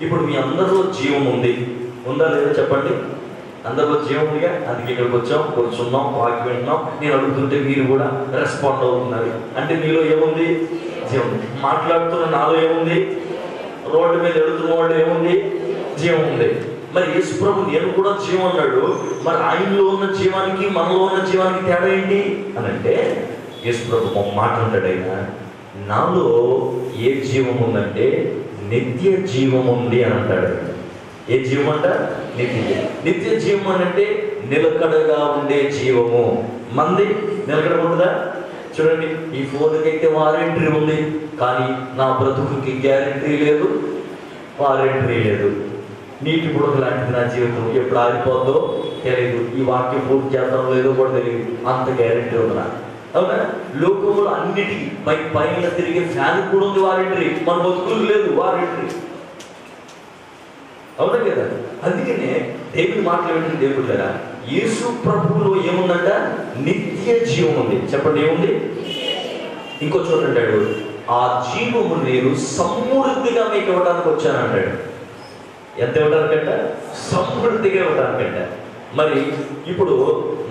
ఇప్పుడు మీ అందరిలో జీవం ఉంది. ఉందా లేదా చెప్పండి? అందరిలో జీవం ఉందిగా? అందుకే ఇక్కడికి వచ్చాం కూర్చున్నాం వాకి వింటున్నాం. నేను అడుగుతుంటే మీరు కూడా రెస్పాండ్ అవుతున్నారు. అంటే మీలో ఏముంది? జీవం మాట్లాడుతున్న నాలో ఏముంది? రోడ్డు మీద ఎడుతున్న వాళ్ళు ఏముంది? జీవం ఉంది. మరి యేసు ప్రభు నేను కూడా జీవం అన్నాడు మరి ఆయనలో ఉన్న జీవానికి మనలో ఉన్న జీవానికి తేడా ఏంటి? అని అంటే యేసు ప్రభు మాట అంటాడు ఆయన. నాలో ఏ జీవం ఉందంటే నిత్య జీవం ఉంది అని అంటాడు ఏ జీవం అంట? నిత్య నిత్య జీవం అని అంటే నిలకడగా ఉండే జీవము. మంది నిలకడ ఉండదా చూడండి ఈ ఫోన్కి అయితే వారంటీ ఉంది. కానీ నా బ్రతుకుకి గ్యారంటీ లేదు. వారంటీ లేదు. నీటి బుడక లాంటిది నా జీవితం ఎప్పుడు ఆగిపోద్దో తెలియదు ఈ వాక్యం పూర్తి చేద్దాం లేదో కూడా తెలియదు అంత గ్యారెంటీ ఉంది నాకు. అవునా? లోకంలో అన్నిటికీ పై పైన తిరిగే ఫ్యాన్ కూడా ఉంది వారంటీ మన బతుకులు లేదు వారంటీ అవునా కదా? అందుకనే దేవుని మాట్లాడిన దేవుడు కదా యేసు ప్రభువులో ఏముందంట? నిత్య జీవం ఉంది. చెప్పండి ఏముంది? ఇంకో చోట అంటాడు ఆ జీవము నేను సమృద్ధిగా మీకు ఇవ్వడానికి వచ్చానంటాడు ఎంత ఇవ్వడానికంట సమృద్ధిగా ఇవ్వడానికంట మరి ఇప్పుడు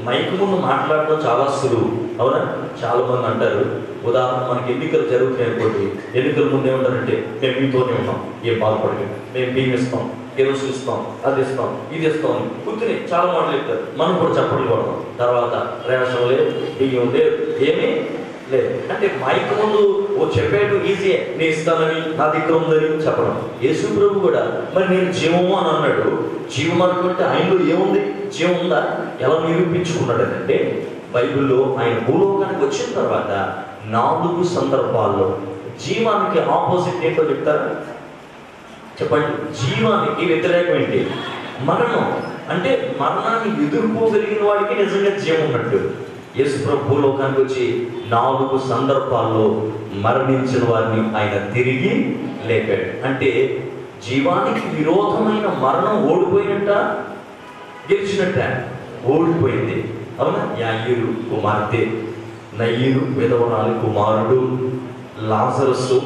మైక్ ముందు మాట్లాడడం చాలా సులువు. అవునా? చాలా మంది అంటారు ఉదాహరణ మనకి ఎన్నికలు జరుగుతున్నాయి అనుకోండి. ఎన్నికల ముందు ఏమంటారంటే మేము మీతోనే ఉన్నాం. ఏం బాధపడకండి. మేము మేము ఇస్తాం కెరోసిన్ ఇస్తాం అది ఇస్తాం ఇది ఇస్తాం అని కూర్చుని చాలా మాటలు చెప్తారు. మనం కూడా చప్పట్లు కొడతాం. తర్వాత రేషన్ లేదు బియ్యం లేదు ఏమీ లేదు. అంటే మైక్ ముందు ఓ చెప్పేటు ఈజీ నేను ఇస్తానని నా దగ్గర ఉందని చెప్పడం. యేసు ప్రభు కూడా మరి నేను జీవము? అని అన్నాడు. జీవం అనుకుంటే ఆయనలో ఏముంది? జీవం ఉందా? ఎలా నిరూపించుకున్నాడు అంటే బైబిల్లో ఆయన భూలోకానికి వచ్చిన తర్వాత నాలుగు సందర్భాల్లో జీవానికి ఆపోజిట్ ఏంటో చెప్తారా? చెప్పండి. జీవానికి వ్యతిరేకం ఏంటి? మరణం. అంటే మరణాన్ని ఎదుర్కోగలిగిన వాడికి నిజంగా జీవం ఉన్నట్టు. యేసు భూలోకానికి వచ్చి నాలుగు సందర్భాల్లో మరణించిన వారిని ఆయన తిరిగి లేపాడు. అంటే జీవానికి విరోధమైన మరణం ఓడిపోయినట్ట? గెలిచినట్ట? ఓడిపోయింది. అవునా? యాయ్యూరు కుమార్తె నయ్యూరు విధవరాలి కుమారుడు లాజరస్సు.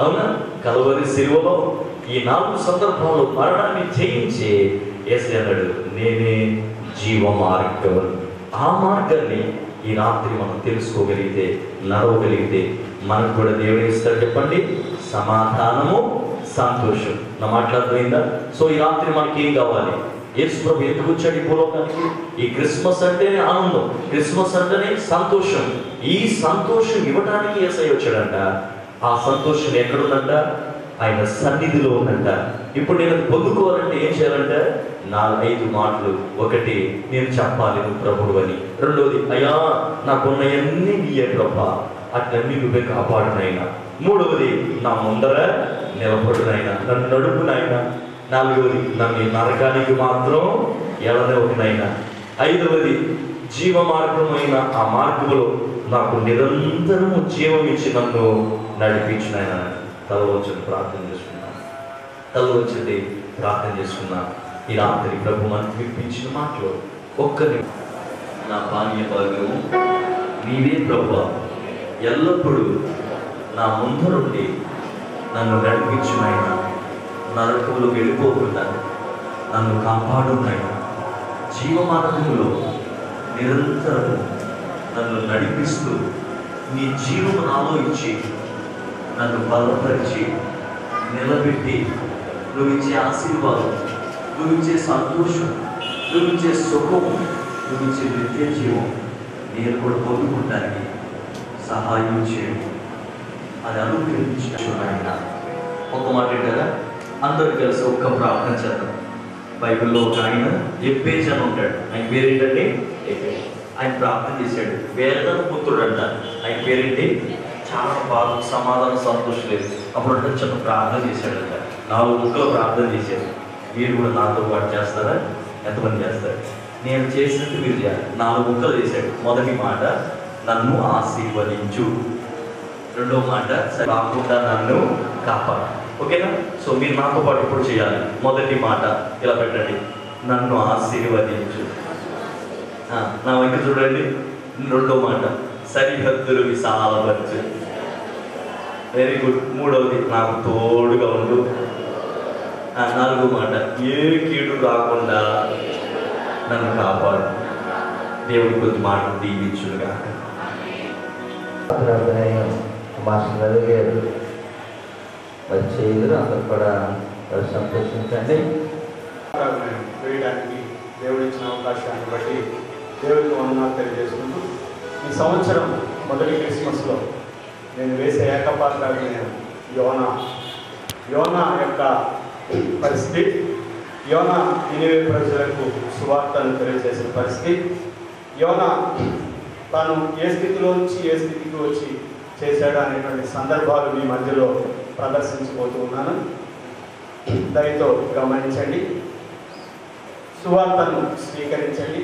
అవునా? కలవరి శిలువలో ఈ నాలుగు సందర్భాల్లో మరణాన్ని జయించి ఏసై అన్నాడు నేనే జీవ మార్గం ఆ మార్గాన్ని ఈ రాత్రి మనం తెలుసుకోగలిగితే నడవగలిగితే మనకు కూడా దేవుడు ఇస్తాడు. చెప్పండి? సమాధానము సంతోషం. నా మాట్లాడుతుందా సో ఈ రాత్రి మనకి ఏం కావాలి? యేసు ప్రభు ఎందుకు వచ్చాడు ఈ భూలోకానికి? ఈ క్రిస్మస్ అంటేనే ఆనందం క్రిస్మస్ అంటేనే సంతోషం. ఈ సంతోషం ఇవ్వడానికి ఏసై వచ్చాడంట. ఆ సంతోషం ఎక్కడుందంట? ఆయన సన్నిధిలో ఉందంట. ఇప్పుడు నేను పొందుకోవాలంటే ఏం చేయాలంట? నాలుగైదు ఐదు మాటలు. ఒకటి నేను చెప్పాలి నువ్వు ప్రభుడు అని. రెండోది అయ్యా నాకున్నవన్నీ నీయే ప్రభా. అట్లన్నీ నువ్వే కాపాడునైనా. మూడవది నా ముందర నిలబడునైనా. నన్ను నడుపునైనా. నాలుగవది నన్ను నరకానికి మాత్రం ఎలనవునైనా ఐదవది జీవ మార్గమైన ఆ మార్గంలో నాకు నిరంతరము జీవం ఇచ్చి నన్ను తల వచ్చి ప్రార్థన చేసుకున్నా తల వచ్చింది ప్రార్థన చేసుకున్నా ఈ రాత్రి ప్రభు మనకు వినిపించిన మాటలు ఒక్కరి నా పానీయ భాగము నీవే ప్రభు. ఎల్లప్పుడూ నా ముందరుండి నన్ను నడిపించిన నరకంలో వెళ్ళిపోకుండా నన్ను కాపాడు జీవమార్గంలో నిరంతరం నన్ను నడిపిస్తూ నీ జీవము నాలో ఇచ్చి నన్ను బలపరిచి నిలబెట్టి నువ్వు ఇచ్చే ఆశీర్వాదం నువ్వు ఇచ్చే సంతోషం నువ్వు ఇచ్చే సుఖము నువ్వు ఇచ్చే నిత్య జీవం నేను కూడా పొందుకుంటానికి సహాయం చేయండి. అది అనుగ్రహించిన ఆయన ఒక మాట ఏంటారా అందరూ కలిసి ఒక్క ప్రార్థన చేద్దాం. బైబిల్లో ఒక ఆయన ఎప్పేజ్ అని ఉంటాడు. ఆయన పేరేంటంటే ఆయన ప్రార్థన చేశాడు. వేదన పుత్రుడు అంట ఆయన పేరేంటి? చాలా బాగా సమాధానం సంతోషం లేదు. అప్పుడు అంటే చిన్న ప్రార్థన చేశాడంట. నాలుగు ముక్కలు ప్రార్థన చేశాడు. మీరు కూడా నాతో పాటు చేస్తారా? ఎంతమంది చేస్తారు? నేను చేసినట్టు మీరు చేయాలి. నాలుగు ముక్కలు చేశాడు. మొదటి మాట నన్ను ఆశీర్వదించు. రెండో మాట "సరే, రాకుండా నన్ను కాపాడు. ఓకేనా? సో మీరు నాతో పాటు ఇప్పుడు చేయాలి. మొదటి మాట ఇలా పెట్టండి. నన్ను ఆశీర్వదించు. నా వెంక చూడండి. రెండో మాట సరిహద్దులు విశాలపరచు. వెరీ గుడ్ మూడవది నాకు తోడుగా ఉండు. నాలుగో మాట ఏ కీడు రాకుండా నన్ను కాపాడు. దేవుడి కొద్ది మాట దీవించుడుగా మాస్టర్ గారు గారు అందరు కూడా సంతోషించండి. వేయడానికి దేవుడు ఇచ్చిన అవకాశాన్ని బట్టి దేవుడికి వందనాలు తెలియజేసుకుంటూ ఈ సంవత్సరం మొదటి క్రిస్మస్లో నేను వేసే ఏకపాత్ర యోన. యోన యొక్క పరిస్థితి. యోన ఇనివే ప్రజలకు సువార్తను తెలియజేసిన పరిస్థితి. యోన తాను ఏ స్థితిలో నుంచి ఏ స్థితికి వచ్చి చేశాడు అనేటువంటి సందర్భాలు మీ మధ్యలో ప్రదర్శించబోతూ ఉన్నాను. దయతో గమనించండి. సువార్తను స్వీకరించండి.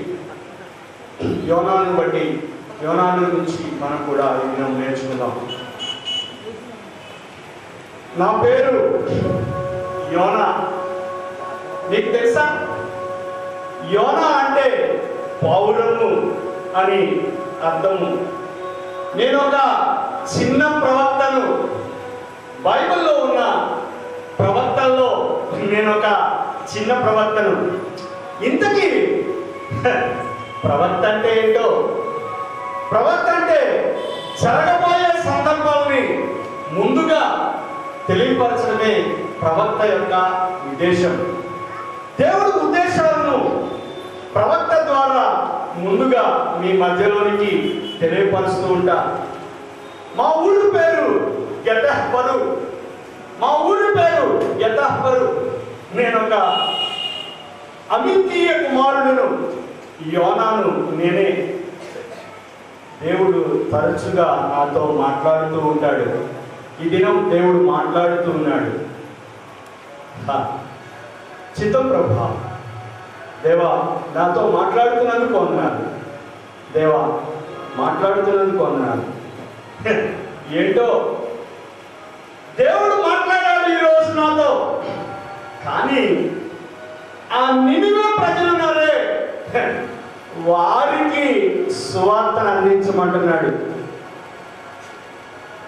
యోనాను బట్టి యోనాను గురించి మనం కూడా ఈ దినం నేర్చుకుందాం. నా పేరు యోనా. నీకు తెలుసా? యోనా అంటే పౌరము అని అర్థము. నేను ఒక చిన్న ప్రవక్తను. బైబిల్లో ఉన్న ప్రవక్తల్లో నేను ఒక చిన్న ప్రవక్తను. ఇంతకీ ప్రవక్త అంటే ఏంటో ప్రవక్త అంటే జరగబోయే సందర్భాల్ని ముందుగా తెలియపరచడమే ప్రవక్త యొక్క ఉద్దేశం. దేవుడి ఉద్దేశాలను ప్రవక్త ద్వారా ముందుగా మీ మధ్యలోనికి తెలియపరుస్తూ ఉంటా మా ఊరి పేరు గెతహ్పరు మా ఊరి పేరు గెతహ్పరు నేను ఒక అమితీయ కుమారుడును. యోనాను నేనే. దేవుడు తరచుగా నాతో మాట్లాడుతూ ఉంటాడు. ఈ దినం దేవుడు మాట్లాడుతూ ఉన్నాడు. చిత్తం ప్రభా దేవా నాతో మాట్లాడుతున్నందుకు అన్నాడు దేవా మాట్లాడుతున్నందుకు అన్నాడు ఏంటో? దేవుడు మాట్లాడాడు ఈరోజు నాతో. కానీ ఆ నినివే ప్రజలున్నారే వారికి సువార్తను అందించమంటున్నాడు.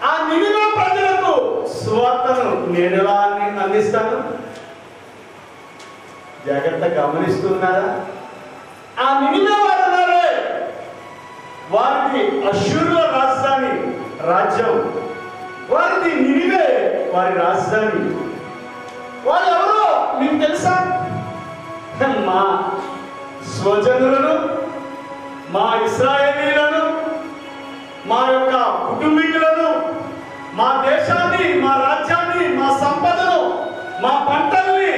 ఆ నినివే ప్రజలకు సువార్తను నేను ఎలా అందిస్తాను. జాగ్రత్త గమనిస్తున్నారా? ఆ నినివే వారు వారికి వారిది రాజధాని రాజ్యం. వారిది నినివే వారి రాజధాని. వాళ్ళు ఎవరో మీకు తెలుసా? మా స్వజనులను మా ఇస్రాయేలీలను మా యొక్క కుటుంబీకులను మా దేశాన్ని మా రాజ్యాన్ని మా సంపదను మా పంటల్ని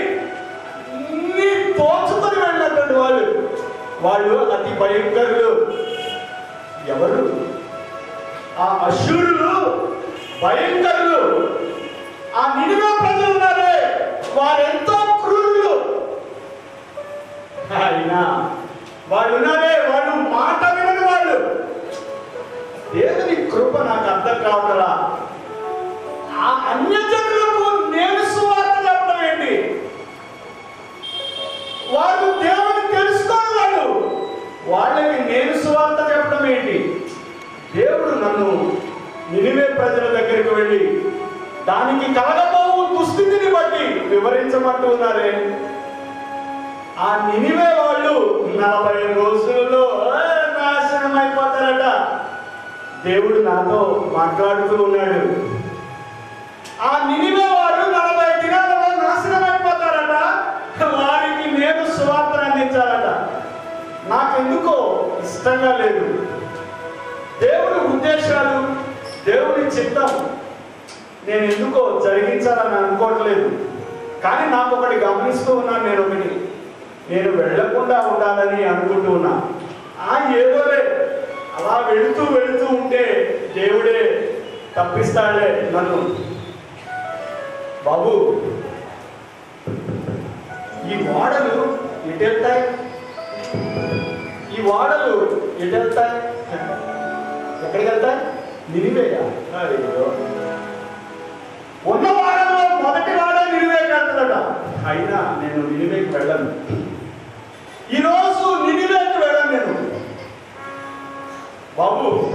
అన్ని దోచుకొని వెళ్ళినటువంటి వాళ్ళు. వాళ్ళు అతి భయంకరులు. ఎవరు? ఆ అశూరులు భయంకరులు. ఆ నినివే ప్రజలు ఉన్నారే. వారెంతో క్రూరులు. అయినా వాళ్ళు ఉన్నారే వాళ్ళు మాట వినని వాళ్ళు దేవుని కృప నాకు అర్థం కావట్లా? ఆ అన్యజనులకు నేను సువార్త చెప్పడం ఏంటి? వాళ్ళు దేవుని తెలుసుకోని వాళ్ళు వాళ్ళకి నేను సువార్త చెప్పడం ఏంటి? దేవుడు నన్ను నిలివే ప్రజల దగ్గరికి వెళ్ళి దానికి కలగబోవు దుస్థితిని బట్టి వివరించమంటూ ఉన్నారే ఆ నినివే వాళ్ళు నలభై రోజుల్లో నాశనం అయిపోతారట. దేవుడు నాతో మాట్లాడుతూ ఉన్నాడు. ఆ నినివే వారు నలభై దినాలలో నాశనం అయిపోతారట. వారికి నేను సువార్తను అందించాలట. నాకెందుకో ఇష్టంగా లేదు. దేవుడి ఉద్దేశాలు దేవుడి చిత్తం నేను ఎందుకో జరిగించాలని అనుకోవట్లేదు. కానీ నాకు ఒకటి గమనిస్తూ ఉన్నాను నేను ఒకటి. నేను వెళ్ళకుండా ఉండాలని అనుకుంటూ ఉన్నా. ఆ ఏదోలే అలా వెళుతూ వెళుతూ ఉంటే దేవుడే తప్పిస్తాడే నన్ను. బాబు ఈ వాడలు ఎటెళ్తాయి? ఈ వాడలు ఎటెళ్తాయి? ఎక్కడికి వెళ్తాయి నిలివేగా ఉన్న వాడలో మొదటి వాడే నిలివేకి అయినా నేను నిలివేకి వెళ్ళను. ఈరోజు నిలివేకి వెళ్ళాను నేను. బాబు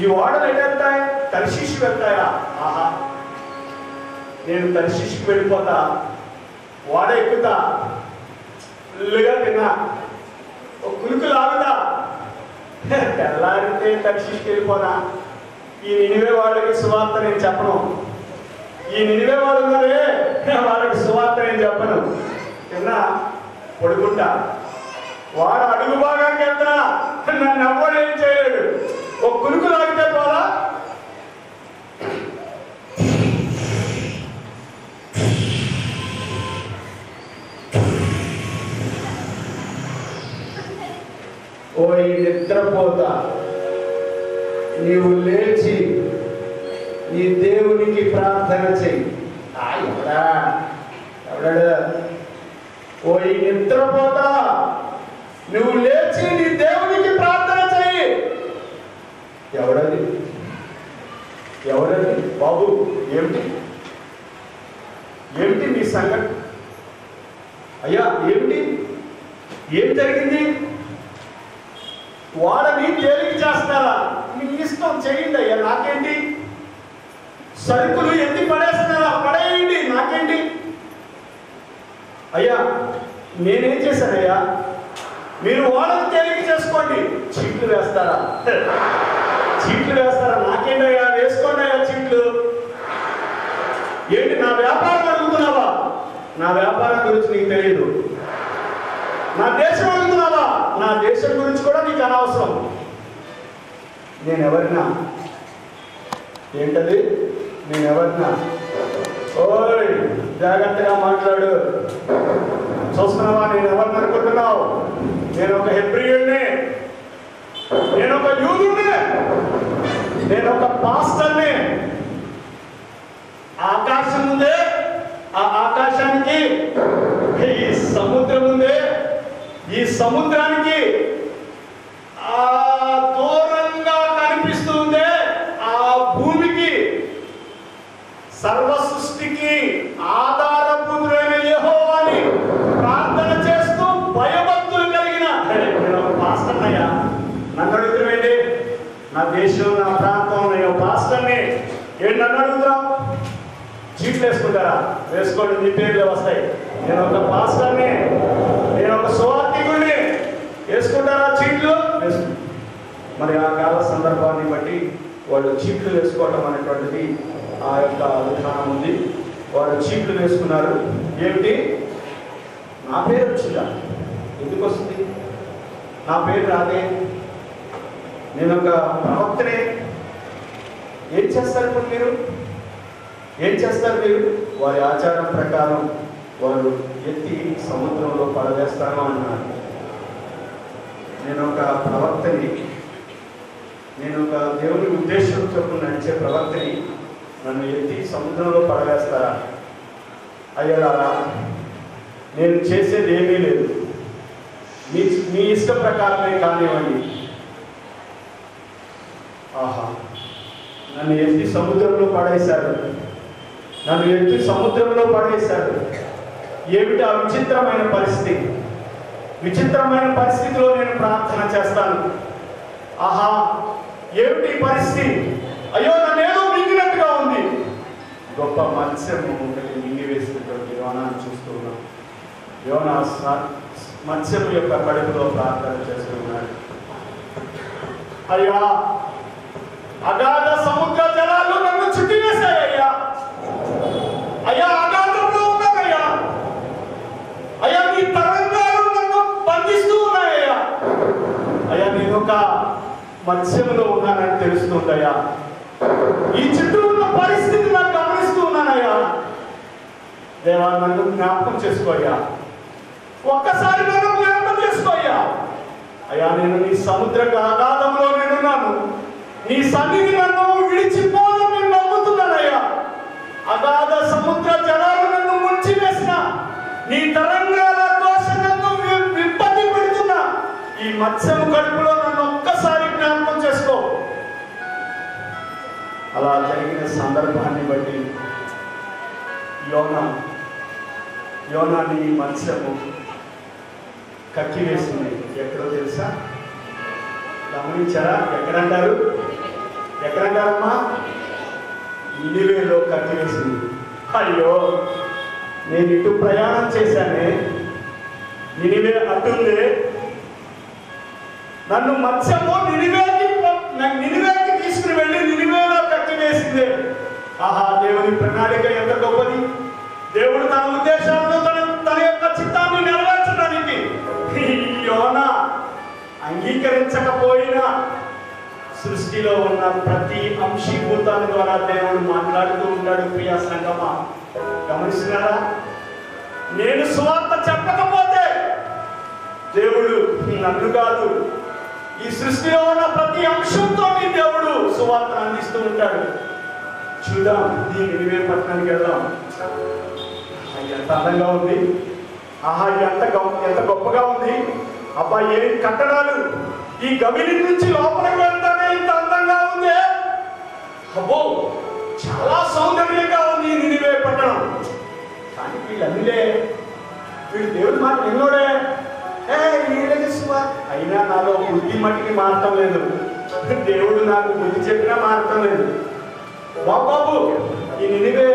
ఈ ఓడలు ఎటు వెళ్తాయి? తరిశిషి వెళ్తాయా? ఆహా. నేను తరిశిషికి వెళ్ళిపోతా. ఓడ ఎక్కుతా. ఫుల్లుగా తిన్నా. ఒక కులుకు లాగుతా తెల్లారితే తరిశిషికి వెళ్ళిపోనా? ఈ నినివే వాళ్ళకి సువార్త నేను చెప్పను. ఈ నినివే వాళ్ళు ఉన్నారే వాళ్ళకి సువార్త నేను చెప్పను. తిన్నా పడుకుంటా. వాడు అడుగు భాగానికి వెళ్తున్నా. నన్ను ఎవ్వడు ఏం చేయలేడు. ఒక కులుకు లాగితే పోరా ఓ ఈ నిద్రపోతా. నీవు లేచి నీ దేవునికి ప్రార్థన చెయ్యి. ఆ, ఎవడా ఓ ఈ నిద్రపోతా. నువ్వు లేచి నీ దేవునికి ప్రార్థన చేయి. ఎవడది ఎవడది బాబు ఏమిటి? ఏమిటి నీ సంగతి అయ్యా ఏమిటి? ఏం జరిగింది? వాడని తేలిక చేస్తారా మీ ఇష్టం చేయండి అయ్యా నాకేంటి? సరుకులు ఎత్తి పడేస్తున్నారా? పడేయండి నాకేంటి? అయ్యా నేనేం చేశానయ్యా? మీరు వాళ్ళని తేలిక చేసుకోండి. చీట్లు వేస్తారా? చీట్లు వేస్తారా? నాకేంటయ్యా వేసుకోండి అయ్యా చీట్లు. ఏంటి నా వ్యాపారం అడుగుతున్నావా? నా వ్యాపారం గురించి నీకు తెలియదు నా దేశం అడుగుతున్నావా? నా దేశం గురించి కూడా నీకు అనవసరం. నేను ఎవరినా ఏంటది? నేను ఎవరినా ఓయ్ జాగ్రత్తగా మాట్లాడు. చూస్తున్నావా? నేను ఎవరిని అనుకుంటున్నావు? నేను ఒక హెబ్రియుడిని నేను ఒక యూదుడిని నేను ఒక పాస్టర్ని. ఆకాశం ఉందే ఆ ఆకాశానికి ఈ సముద్రం ఉందే ఈ సముద్రానికి ఆ దూరంగా కనిపిస్తుందే ఆ భూమికి సర్వ సృష్టికి ఆధారభూతుడైన యెహోవాని ప్రార్థన చేస్తూ భయభక్తులు కలిగిన హే, నేను ఒక పాస్టర్ అయ్యా నన్ను అడుగుతున్నావేంటి నా దేశం నా ప్రాంతం నేను పాస్టర్ని ఏంటి నన్ను చీట్లు వేసుకుంటారా? వేసుకోండి మీ పేర్లు వస్తాయి. నేను ఒక పాస్టర్ని నేను ఒక సువార్థికుడిని వేసుకుంటారా చీట్లు వేసుకుంటారు మరి ఆ కాల సందర్భాన్ని బట్టి వాళ్ళు చీట్లు వేసుకోవటం అనేటువంటిది ఆ యొక్క విధానం ఉంది. వాళ్ళు చీట్లు వేసుకున్నారు. ఏమిటి? నా పేరు వచ్చిందా ఎందుకు వస్తుంది? నా పేరు రాదే నేను ఒక ప్రవక్తనే. ఏం చేస్తారు ఇప్పుడు మీరు? ఏం చేస్తారు మీరు? వారి ఆచారం ప్రకారం వారు ఎత్తి సముద్రంలో పడవేస్తాను అన్నారు. నేను ఒక ప్రవక్తని నేను ఒక దేవుని ఉద్దేశం చొప్పున నడిచే ప్రవక్తని నన్ను ఎత్తి సముద్రంలో పడవేస్తారా? అయ్యారా నేను చేసేది ఏమీ లేదు. మీ మీ ఇష్ట ప్రకారమే కానివ్వండి. ఆహా. నన్ను ఎత్తి సముద్రంలో పడేశారు నన్ను ఎత్తి సముద్రంలో పడేశారు ఏమిటి ఆ విచిత్రమైన పరిస్థితి? విచిత్రమైన పరిస్థితిలో నేను ప్రార్థన చేస్తాను. ఆహా ఏమిటి పరిస్థితి? అయ్యో నన్ను ఏదో మింగినట్టుగా ఉంది. గొప్ప మత్స్యము ఒకటి మింగి వేసినటువంటి యోనాన్ని చూస్తూ ఉన్నాం యోనా మత్స్యం యొక్క కడుపులో ప్రార్థన చేస్తూ ఉన్నాడు. అయ్యా అగాధ సముద్ర జలాలు నన్ను చుట్టివేశాయ్యా అయ్యా అగాధంలో ఉన్నానయ్యా. అయ్యా నీ తరంగాలు నన్ను బంధిస్తూ ఉన్నాయ్యా అయ్యా నేను ఒక మత్స్యంలో ఉన్నానని తెలుస్తుందయ్యా. ఈ చుట్టూ ఉన్న పరిస్థితి నాకు గమనిస్తూ ఉన్నానయ్యా. దేవా నన్ను జ్ఞాపకం చేసుకోయ్యా ఒక్కసారి నన్ను జ్ఞాపకం చేసుకోయ్యా అయ్యా. నేను నీ సముద్ర అగాధంలో నేనున్నాను నీ సన్నిధి నన్ను విడిచిపోదని నేను నమ్ముతున్నానయ్యా. అగాధ సముద్ర జలాలు నన్ను ముంచివేసిన. నీ తరంగాల కోసం నన్ను విప్పతి పెడుతున్నా. ఈ మత్స్యము కడుపులో నన్ను ఒక్కసారి జ్ఞాపకం చేసుకో. అలా జరిగిన సందర్భాన్ని బట్టి యోన యోనాన్ని మత్స్యము కక్కి ఎక్కడో తెలుసా? గమనించారా? ఎక్కడంటారు? ఎక్కడంటారమ్మా? ఇనివేలో కట్టివేసింది అయ్యో నేను ఇటు ప్రయాణం చేశానే నినివే అటుందే నన్ను మత్స్యము నినివేకి నన్ను నినివేకి తీసుకుని వెళ్ళి నినివేలో కట్టివేసింది ఆహా దేవుని ప్రణాళిక ఎంత గొప్పది. దేవుడు తన ఉద్దేశాలను తన తన యొక్క చిత్తాన్ని నెరవేర్చడానికి. యోనా అంగీకరించకపోయినా సృష్టిలో ఉన్న ప్రతి అంశీభూతాల ద్వారా దేవుడు మాట్లాడుతూ ఉంటాడు ప్రియా సంగమ. గమనిస్తున్నారా? నేను సువార్త చెప్పకపోతే దేవుడు నన్ను కాదు. ఈ సృష్టిలో ఉన్న ప్రతి అంశంతో దేవుడు సువార్త అందిస్తూ ఉంటాడు. చూద్దాం దీని నివే పట్టణానికి వెళ్దాం. ఎంత అందంగా ఉంది. ఆహా ఎంత ఎంత గొప్పగా ఉంది. అబ్బా ఏం కట్టడాలు? ఈ గవిని నుంచి లోపలికి వెళ్తానే ఇంత అందంగా ఉంది. అబ్బో చాలా సౌందర్యంగా ఉంది ఈ నినివే పట్టణం. కానీ వీళ్ళందులే వీడు దేవుడు మాట విన్నోడే ఏ అయినా నాలో బుద్ధి మట్టికి మారటం లేదు. దేవుడు నాకు బుద్ధి చెప్పినా మారటం లేదు. బాబు ఈ నినివే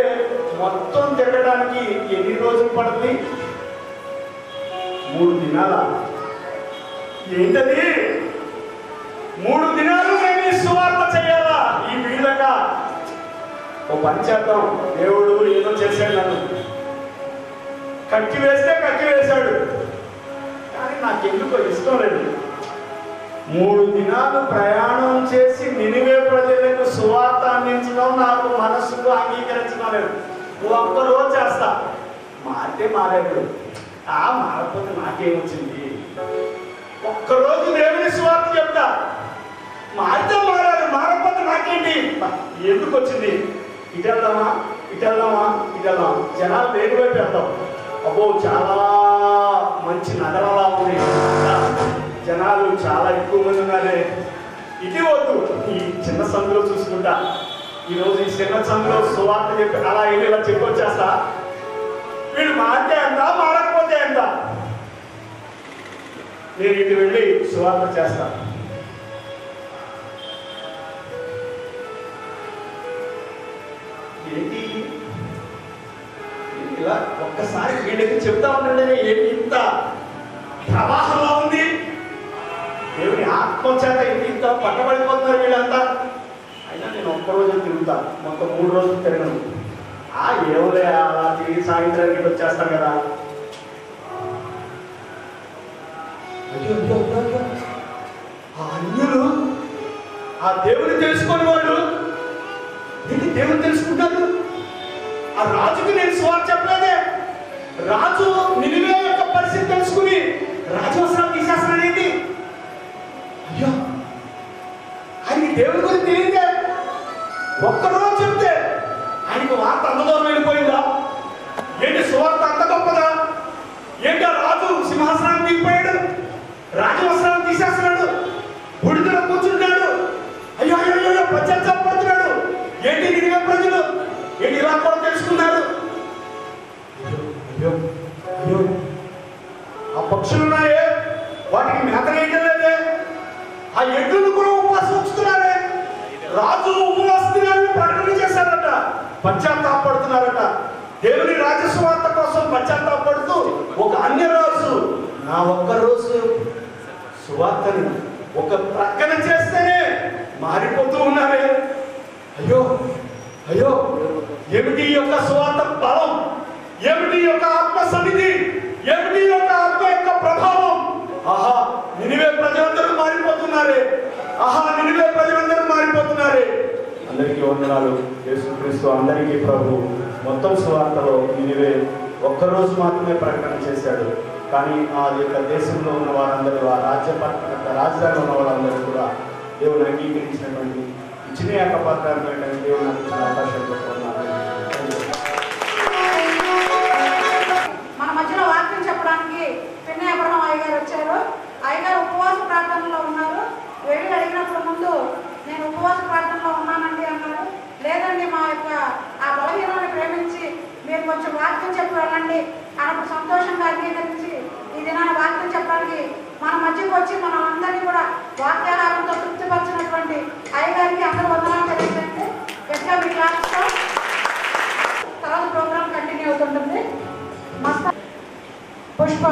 మొత్తం తిరగడానికి ఎన్ని రోజులు పడుతుంది? మూడు దినాలా? ఏంటది? మూడు దినాలు మేము ఈ సువార్త చేయాలా? ఈ వీళ్ళక ఓ పని చేద్దాం దేవుడు ఏదో చేశాడు నన్ను. కట్టి వేస్తే కట్టి వేశాడు. కానీ నాకెందుకో ఇష్టం లేదు. మూడు దినాలు ప్రయాణం చేసి నినివే ప్రజలకు సువార్త అందించడం నాకు మనస్సుకు అంగీకరించడం లేదు. ఒక్క రోజు చేస్తా. మారితే మారేడు ఆ మారకపోతే నాకేమొచ్చింది? ఒక్కరోజు దేవుని స్వార్థ చెప్తా. మారితే మారాలి మారకపోతే నాకేంటి? ఎందుకు వచ్చింది? ఇటు వెళ్దామా? ఇటు వెళ్దామా? ఇటు వెళ్దాం జనాలు వేరు వైపు వెళ్తాం. అబ్బో చాలా మంచి నగరాలా ఉంది. జనాలు చాలా ఎక్కువ మంది ఉన్నారే. ఇది వద్దు. ఈ చిన్న సందులో చూసుకుంటా. ఈరోజు ఈ చిన్న సందులో సువార్త చెప్పి అలా ఇలా చెప్పొచ్చేస్తా? వీడు మారితే ఎంత మారకపోతే ఎంత? నేను ఇటు వెళ్ళి సువార్త చేస్తాను ఏంటి? ఇలా ఒక్కసారి వీళ్ళకి చెప్తా ఉండండి ఏంటి ఇంత ప్రవాహంలో ఉంది? దేవుని ఆత్మచేత చేత ఇంత పట్టబడిపోతున్నారు వీళ్ళంతా. అయినా నేను ఒక్క రోజు తిరుగుతా. మొత్తం మూడు రోజులు తిరగను. ఆ ఏమలే అలా తిరిగి సాయంత్రానికి వచ్చేస్తాను కదా. అయ్యో, అయ్యో, అయ్యో, ఆ అన్యులు ఆ దేవుని తెలుసుకొని వాళ్ళు దీన్ని దేవుని తెలుసుకుంటారు ఆ రాజుకి నేను సువార్త చెప్పలేదే. రాజు నిలివే యొక్క పరిస్థితి తెలుసుకుని రాజవసరం తీసేస్తున్నాడు ఏంటి? అయ్యో ఆయనకి దేవుని గురించి తెలియదే. ఒక్కరోజు చెప్తే ఆయనకు వార్త అంత దూరం వెళ్ళిపోయిందా? ఏంటి సువార్త అంత గొప్పదా? ఏంటి రాజు సింహాసనానికి దిగిపోయాడు రాజవస్త్రాన్ని తీసేస్తున్నాడు. బుడిదలో కూర్చుంటాడు అయ్యో అయ్యో అయ్యో పశ్చాత్తాపడుతున్నాడు ఏంటి నిడివే ప్రజలు? ఏంటి ఇలా కూడా తెలుసుకున్నారు? అయ్యో అయ్యో ఆ పక్షులు ఉన్నాయే. వాటికి మేత వేయటం లేదే. ఆ ఎడ్లను కూడా ఉపవాసం ఉంచుతున్నారే. రాజు ఉపవాస ప్రకటన చేశారట పశ్చాత్తాపడుతున్నారట దేవుని రాజస్వార్త కోసం పశ్చాత్తాపడుతూ ఒక అన్యరాజు నా ఒక్క రోజు సువార్తని ఒక ప్రక్కన చేస్తేనే మారిపోతూ ఉన్నారే. అయ్యో అయ్యో ఏమిటి యొక్క సువార్త బలం? ఏమిటి యొక్క ఆత్మ సన్నిధి? ఏమిటి యొక్క ఆత్మ యొక్క ప్రభావం? ఆహా నినివే ప్రజలందరూ మారిపోతున్నారే. ఆహా నినివే ప్రజలందరూ మారిపోతున్నారే. అందరికీ వందనాలు. యేసుక్రీస్తు అందరికీ ప్రభు. మొత్తం సువార్తలో ఇదివే ఒక్కరోజు మాత్రమే ప్రకటన చేశాడు. కానీ ఆ యొక్క దేశంలో ఉన్న వారందరూ ఆ రాజ్య పట్ల రాజధానిలో ఉన్న వారందరూ కూడా దేవుని అంగీకరించినటువంటి ఇచ్చిన యొక్క పత్రాన్ని దేవుని అందించిన అవకాశం పెట్టుకున్నాను మన మధ్యలో వాక్యం చెప్పడానికి పిన్ని అబ్రహం అయ్యగారు వచ్చారు. అయ్యగారు ఉపవాస ప్రాంతంలో ఉన్నారు. వెళ్ళి అడిగినప్పుడు ముందు నేను ఉపవాస ప్రార్థనలో ఉన్నానండి అన్నారు లేదండి మా యొక్క ఆ బలహీనాన్ని ప్రేమించి మీరు కొంచెం వాక్యం చెప్పి వెళ్ళండి అన్నప్పుడు సంతోషంగా అంగీకరించి ఈ దినాన వాక్యం చెప్పడానికి మన మధ్యకు వచ్చి మనం అందరినీ కూడా వాక్యాహారంతో తృప్తిపరిచినటువంటి అయ్యగారికి అందరూ వందనాలు తెలియజేయండి. గట్టిగా మీ క్లాస్తో తర్వాత ప్రోగ్రామ్ కంటిన్యూ అవుతుంటుంది. మస్త పుష్ప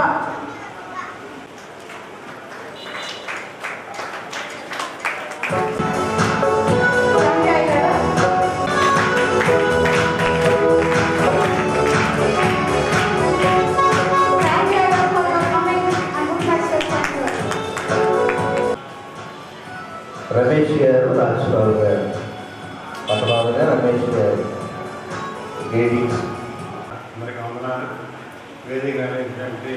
పట్టబాబుగా రమేష్ uh, గారు లేడీస్ అందరికి వందనాలు వేదిక అనేటువంటి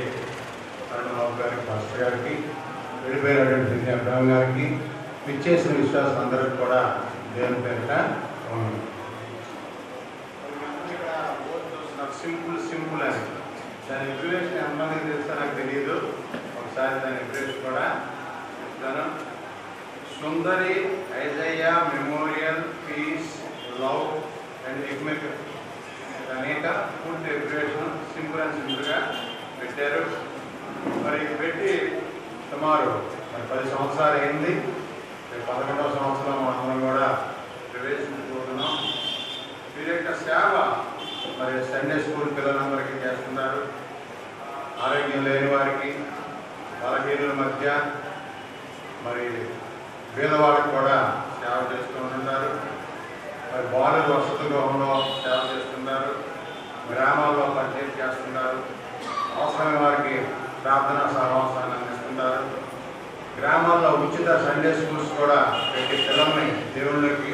అరుణబాబు గారికి మాస్టర్ గారికి వెళ్ళిపోయినటువంటి శ్రీ అబ్రహం గారికి విచ్చేసిన విశ్వాసం అందరికి కూడా దేవుని పేరిట సింపుల్ సింపుల్ అని. దాని ఎబ్రివేషన్ ఎంతమందికి తెలుసా నాకు తెలియదు ఒకసారి దాని ఎబ్రివేషన్ కూడా చెప్తాను. Sundari Aijayya memorial peace love and ఎగ్మెకర్ అనేక ఫుడ్ డెకరేషన్ సింపుల్ అండ్ సింపుల్గా పెట్టారు మరి పెట్టి సుమారు మరి పది సంవత్సరాలు అయింది. రేపు పదకొండవ సంవత్సరం మనం కూడా ప్రవేశించుకుంటున్నాం వీరి యొక్క సేవ మరి సండే స్కూల్ పిల్లలందరికీ చేస్తున్నారు. ఆరోగ్యం లేని వారికి బలహీనుల మధ్య మరి పేదవాళ్ళకి కూడా సేవ చేస్తూ ఉంటారు మరి బాలురు వసతి గృహంలో సేవ చేస్తున్నారు గ్రామాల్లో పనిచేసి చేస్తున్నారు అవసరమైన వారికి ప్రార్థనా సహవాసాన్ని అందిస్తున్నారు. గ్రామాల్లో ఉచిత సండే స్కూల్స్ కూడా ప్రతి పిల్లల్ని దేవుళ్ళకి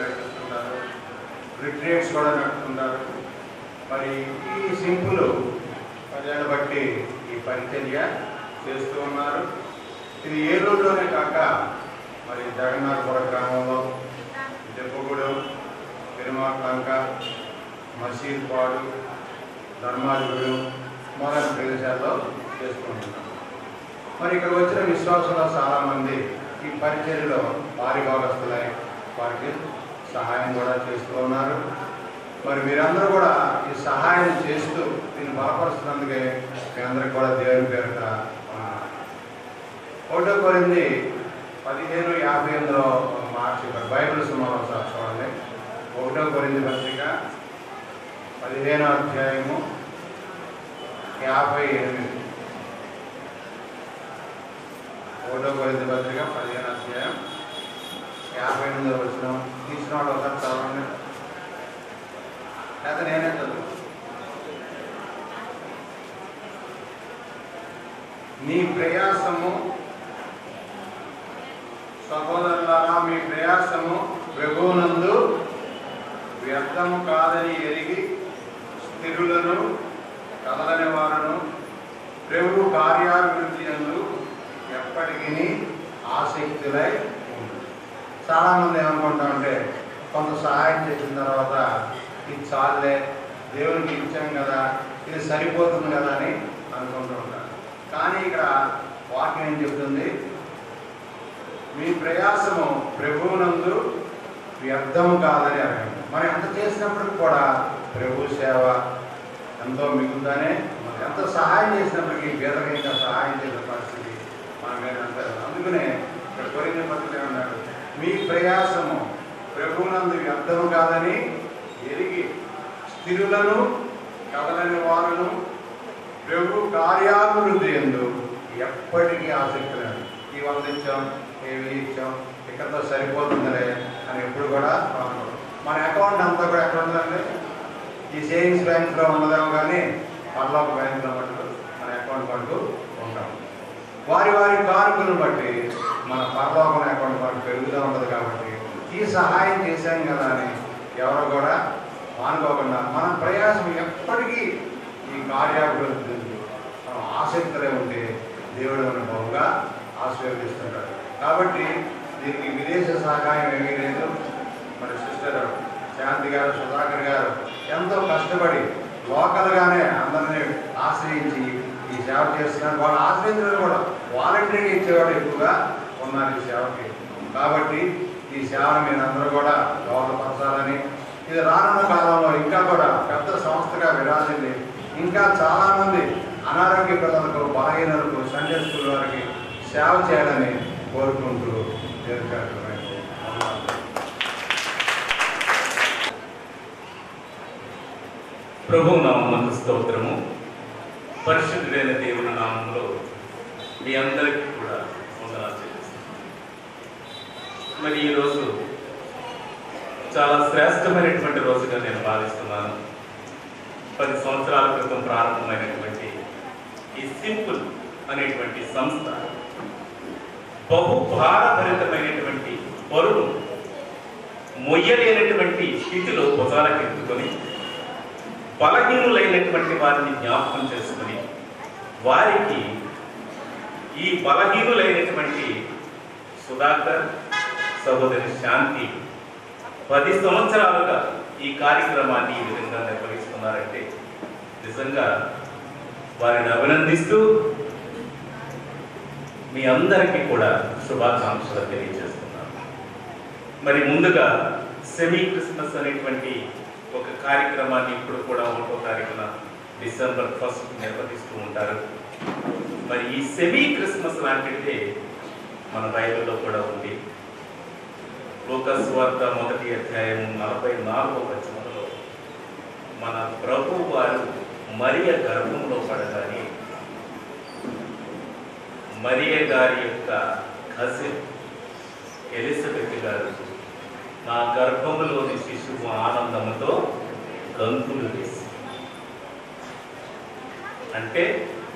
నేర్పిస్తున్నారు రిట్రీట్స్ కూడా నడుపుతున్నారు. మరి ఈ సింపుల్ ప్రజలను బట్టి ఈ పరిచర్య చేస్తూ ఉన్నారు. ఇది ఏలూరులోనే కాక మరి జగన్నాథపుర గ్రామంలో తెప్పగూడెం పెరుమాకంక మసీద్పాడు ధర్మాజగూడెం మొదలైన ప్రదేశాల్లో చేసుకుంటున్నాం మరి ఇక్కడ వచ్చిన విశ్వాసంలో చాలామంది ఈ పరిచర్యలో పారిభాగస్తులై వారికి సహాయం కూడా చేస్తూ ఉన్నారు మరి మీరందరూ కూడా ఈ సహాయం చేస్తూ దీన్ని బలపరుస్తున్నందుకే మీ అందరికి కూడా దేవుని పేరుట వందనాలు. ఒకటో కొరింది పదిహేను యాభై ఎనిమిదిలో మార్చి ఇక్కడ బైబిల్ సమావేశాలు చూడండి. ఒకటో కొరింది పత్రిక పదిహేనో అధ్యాయము యాభై ఎనిమిది. ఒకటో కొరింది పత్రిక పదిహేను అధ్యాయం యాభై ఎనిమిదో వచ్చిన. తీసిన వాళ్ళు ఒకసారి చదవండి. లేదా నేనే చదువు నీ ప్రయాసము సహోదరులారా మీ ప్రయాసము ప్రభువునందు వ్యర్థము కాదని ఎరిగి స్థిరులను కదలని వారును ప్రభు కార్యాభివృద్ధి అందు ఎప్పటికీ ఆసక్తులై ఉండు. చాలామంది ఏమనుకుంటామంటే కొంత సహాయం చేసిన తర్వాత ఇది చాలే దేవునికి ఇచ్చాం కదా ఇది సరిపోతుంది కదా అని అనుకుంటూ ఉంటారు కానీ ఇక్కడ వాక్యం ఏం చెప్తుంది మీ ప్రయాసము ప్రభువునందు వ్యర్థము కాదని అడగండి మరి ఎంత చేసినప్పటికి కూడా ప్రభు సేవ ఎంతో మిగులుతానే మరి ఎంత సహాయం చేసినప్పటికీ పేదలకు సహాయం చేసిన పరిస్థితి మన మీద అందుకనే ఇక్కడ కొరిన పత్రిక ఏమన్నాడు మీ ప్రయాసము ప్రభువునందు వ్యర్థము కాదని ఎరిగి స్థిరులను కదలని వారును ప్రభు కార్యాభివృద్ధి ఎందు ఎప్పటికీ ఆసక్తి లేదు. ఈ వంద ఇచ్చాం ఏమి ఇచ్చాం ఇక్కడతో సరిపోతుందిలే అని ఎప్పుడు కూడా మన అకౌంట్ అంతా కూడా ఎక్కడ ఉందండి ఈ సేవింగ్స్ బ్యాంక్లో ఉన్నదేమో కానీ పర్లోక బ్యాంకులో మటుకు మన అకౌంట్ మటుకు ఉంటాం. వారి వారి కానుకలను బట్టి మన పరలోకం అకౌంట్ మనకు పెరుగుతూ ఉంటుంది కాబట్టి ఈ సహాయం చేశాం కదా అని ఎవరు కూడా మానుకోకుండా మన ప్రయాసం ఎప్పటికీ ఈ కార్యాభివృద్ధి మనం ఆసక్తిలో ఉంటే దేవుడు మన బహుగా ఆశీర్వదిస్తుంటారు కాబట్టి దీనికి విదేశ సహకారం ఏమీ లేదు మన సిస్టర్ శాంతి గారు సుధాకర్ గారు ఎంతో కష్టపడి లోకల్గానే అందరినీ ఆశ్రయించి ఈ సేవ చేస్తున్నారు. వాళ్ళు ఆశ్రయించడం కూడా వాలంటీర్గా ఇచ్చేవాడు ఎక్కువగా ఉన్నారు ఈ సేవకి. కాబట్టి ఈ సేవను మీరందరూ కూడా దోహదపరచాలని ఇది రానున్న కాలంలో ఇంకా కూడా పెద్ద సంస్థగా విరాజిల్లి ఇంకా చాలామంది అనారోగ్య పిల్లలకు బలహీనలకు సండే స్కూల్ వారికి సేవ చేయాలని కోరుకుంటూ దీర్ఘకాలికమైన ప్రభు నామకు స్తోత్రము. పరిశుద్ధుడైన దేవుని నామంలో మీ అందరికీ కూడా వందనాలు చెల్లిస్తున్నాను. మరి ఈరోజు చాలా శ్రేష్టమైనటువంటి రోజుగా నేను భావిస్తున్నాను. పది సంవత్సరాల క్రితం ప్రారంభమైనటువంటి ఈ సింపుల్ అనేటువంటి సంస్థ బహు భారభరితమైనటువంటి బరువు మొయ్యలేనటువంటి స్థితిలో భుజాలకెత్తుకొని బలహీనులైనటువంటి వారిని జ్ఞాపకం చేసుకుని వారికి ఈ బలహీనులైనటువంటి సుధాకర్ సహోదరి శాంతి పది సంవత్సరాలుగా ఈ కార్యక్రమాన్ని ఈ విధంగా నిర్వహిస్తున్నారంటే నిజంగా వారిని అభినందిస్తూ మీ అందరికీ కూడా శుభాకాంక్షలు తెలియజేస్తున్నాను. మరి ముందుగా సెమీ క్రిస్మస్ అనేటువంటి ఒక కార్యక్రమాన్ని ఇప్పుడు కూడా ఒకటో తారీఖున డిసెంబర్ ఫస్ట్ నిర్వహిస్తూ ఉంటారు. మరి ఈ సెమీ క్రిస్మస్ లాంటిదే మన బైబిల్లో కూడా ఉంది. లూకస్ వార్త మొదటి అధ్యాయం నలభై నాలుగో వచనంలో మన ప్రభు వారు మరియ గర్భంలో పడగానే మరియ గారి యొక్క కజిన్ ఎలిజబెత్ గారు నా గర్భంలోని శిశువు ఆనందంతో గంతులు వేసి. అంటే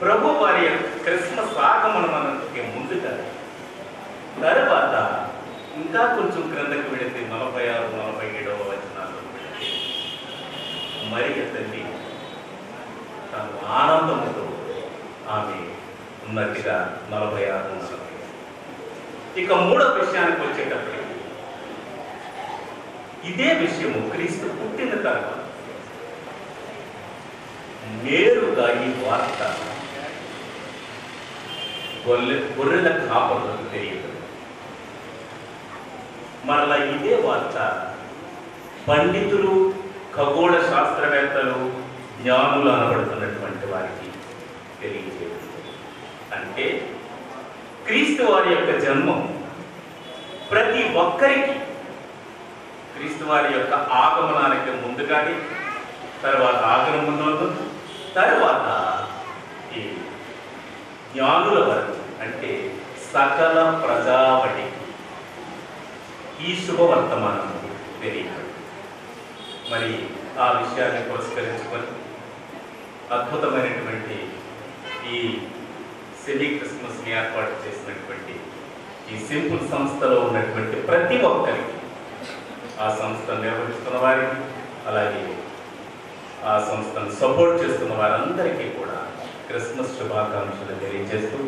ప్రభు వారి యొక్క క్రిస్మస్ ఆగమనకి ముందుగా తర్వాత ఇంకా కొంచెం క్రిందకు వెళితే నలభై ఆరు నలభై ఏడవ వచనాలు మరి తల్లి తను ఆనందంతో ఆమె ఉన్నట్టుగా నలభై ఆరు ఇక మూడో విషయానికి వచ్చేటప్పటికి ఇదే విషయము క్రీస్తు పుట్టిన తర్వాత నేరుగా ఈ వార్త గొల్లె గొర్రెల కాపలకు తెలియదు. మరలా ఇదే వార్త పండితులు ఖగోళ శాస్త్రవేత్తలు జ్ఞానులు అనబడుతున్నటువంటి వారికి తెలియదు. అంటే క్రీస్తు వారి యొక్క జన్మం ప్రతి ఒక్కరికి క్రీస్తు వారి యొక్క ఆగమనానికి ముందుగానే తర్వాత ఆగమనంలో తర్వాత ఈ జ్ఞానుల వరకు అంటే సకల ప్రజాపటి ఈ శుభవర్తమానం తెలియదు. మరి ఆ విషయాన్ని పురస్కరించుకొని అద్భుతమైనటువంటి ఈ సెమీ క్రిస్మస్ని ఏర్పాటు చేసినటువంటి ఈ సింపుల్ సంస్థలో ఉన్నటువంటి ప్రతి ఒక్కరికి ఆ సంస్థను నిర్వహిస్తున్న వారికి అలాగే ఆ సంస్థను సపోర్ట్ చేస్తున్న వారందరికీ కూడా క్రిస్మస్ శుభాకాంక్షలు తెలియజేస్తూ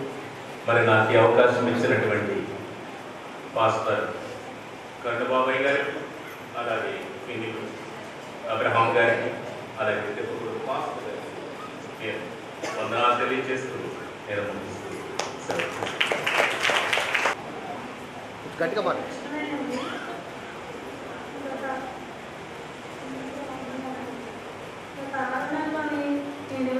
మరి నాకు ఈ అవకాశం ఇచ్చినటువంటి పాస్టర్ కర్ణబాబాయ్ గారికి అలాగే పిన్నిలు అబ్రహాం గారికి అలాగే పాస్టర్ గారికి నేను వందనాలు తెలియజేస్తూ నేను ముగిస్తూ సెలవు గట్టిగా మాట ఆనందంలోని నేను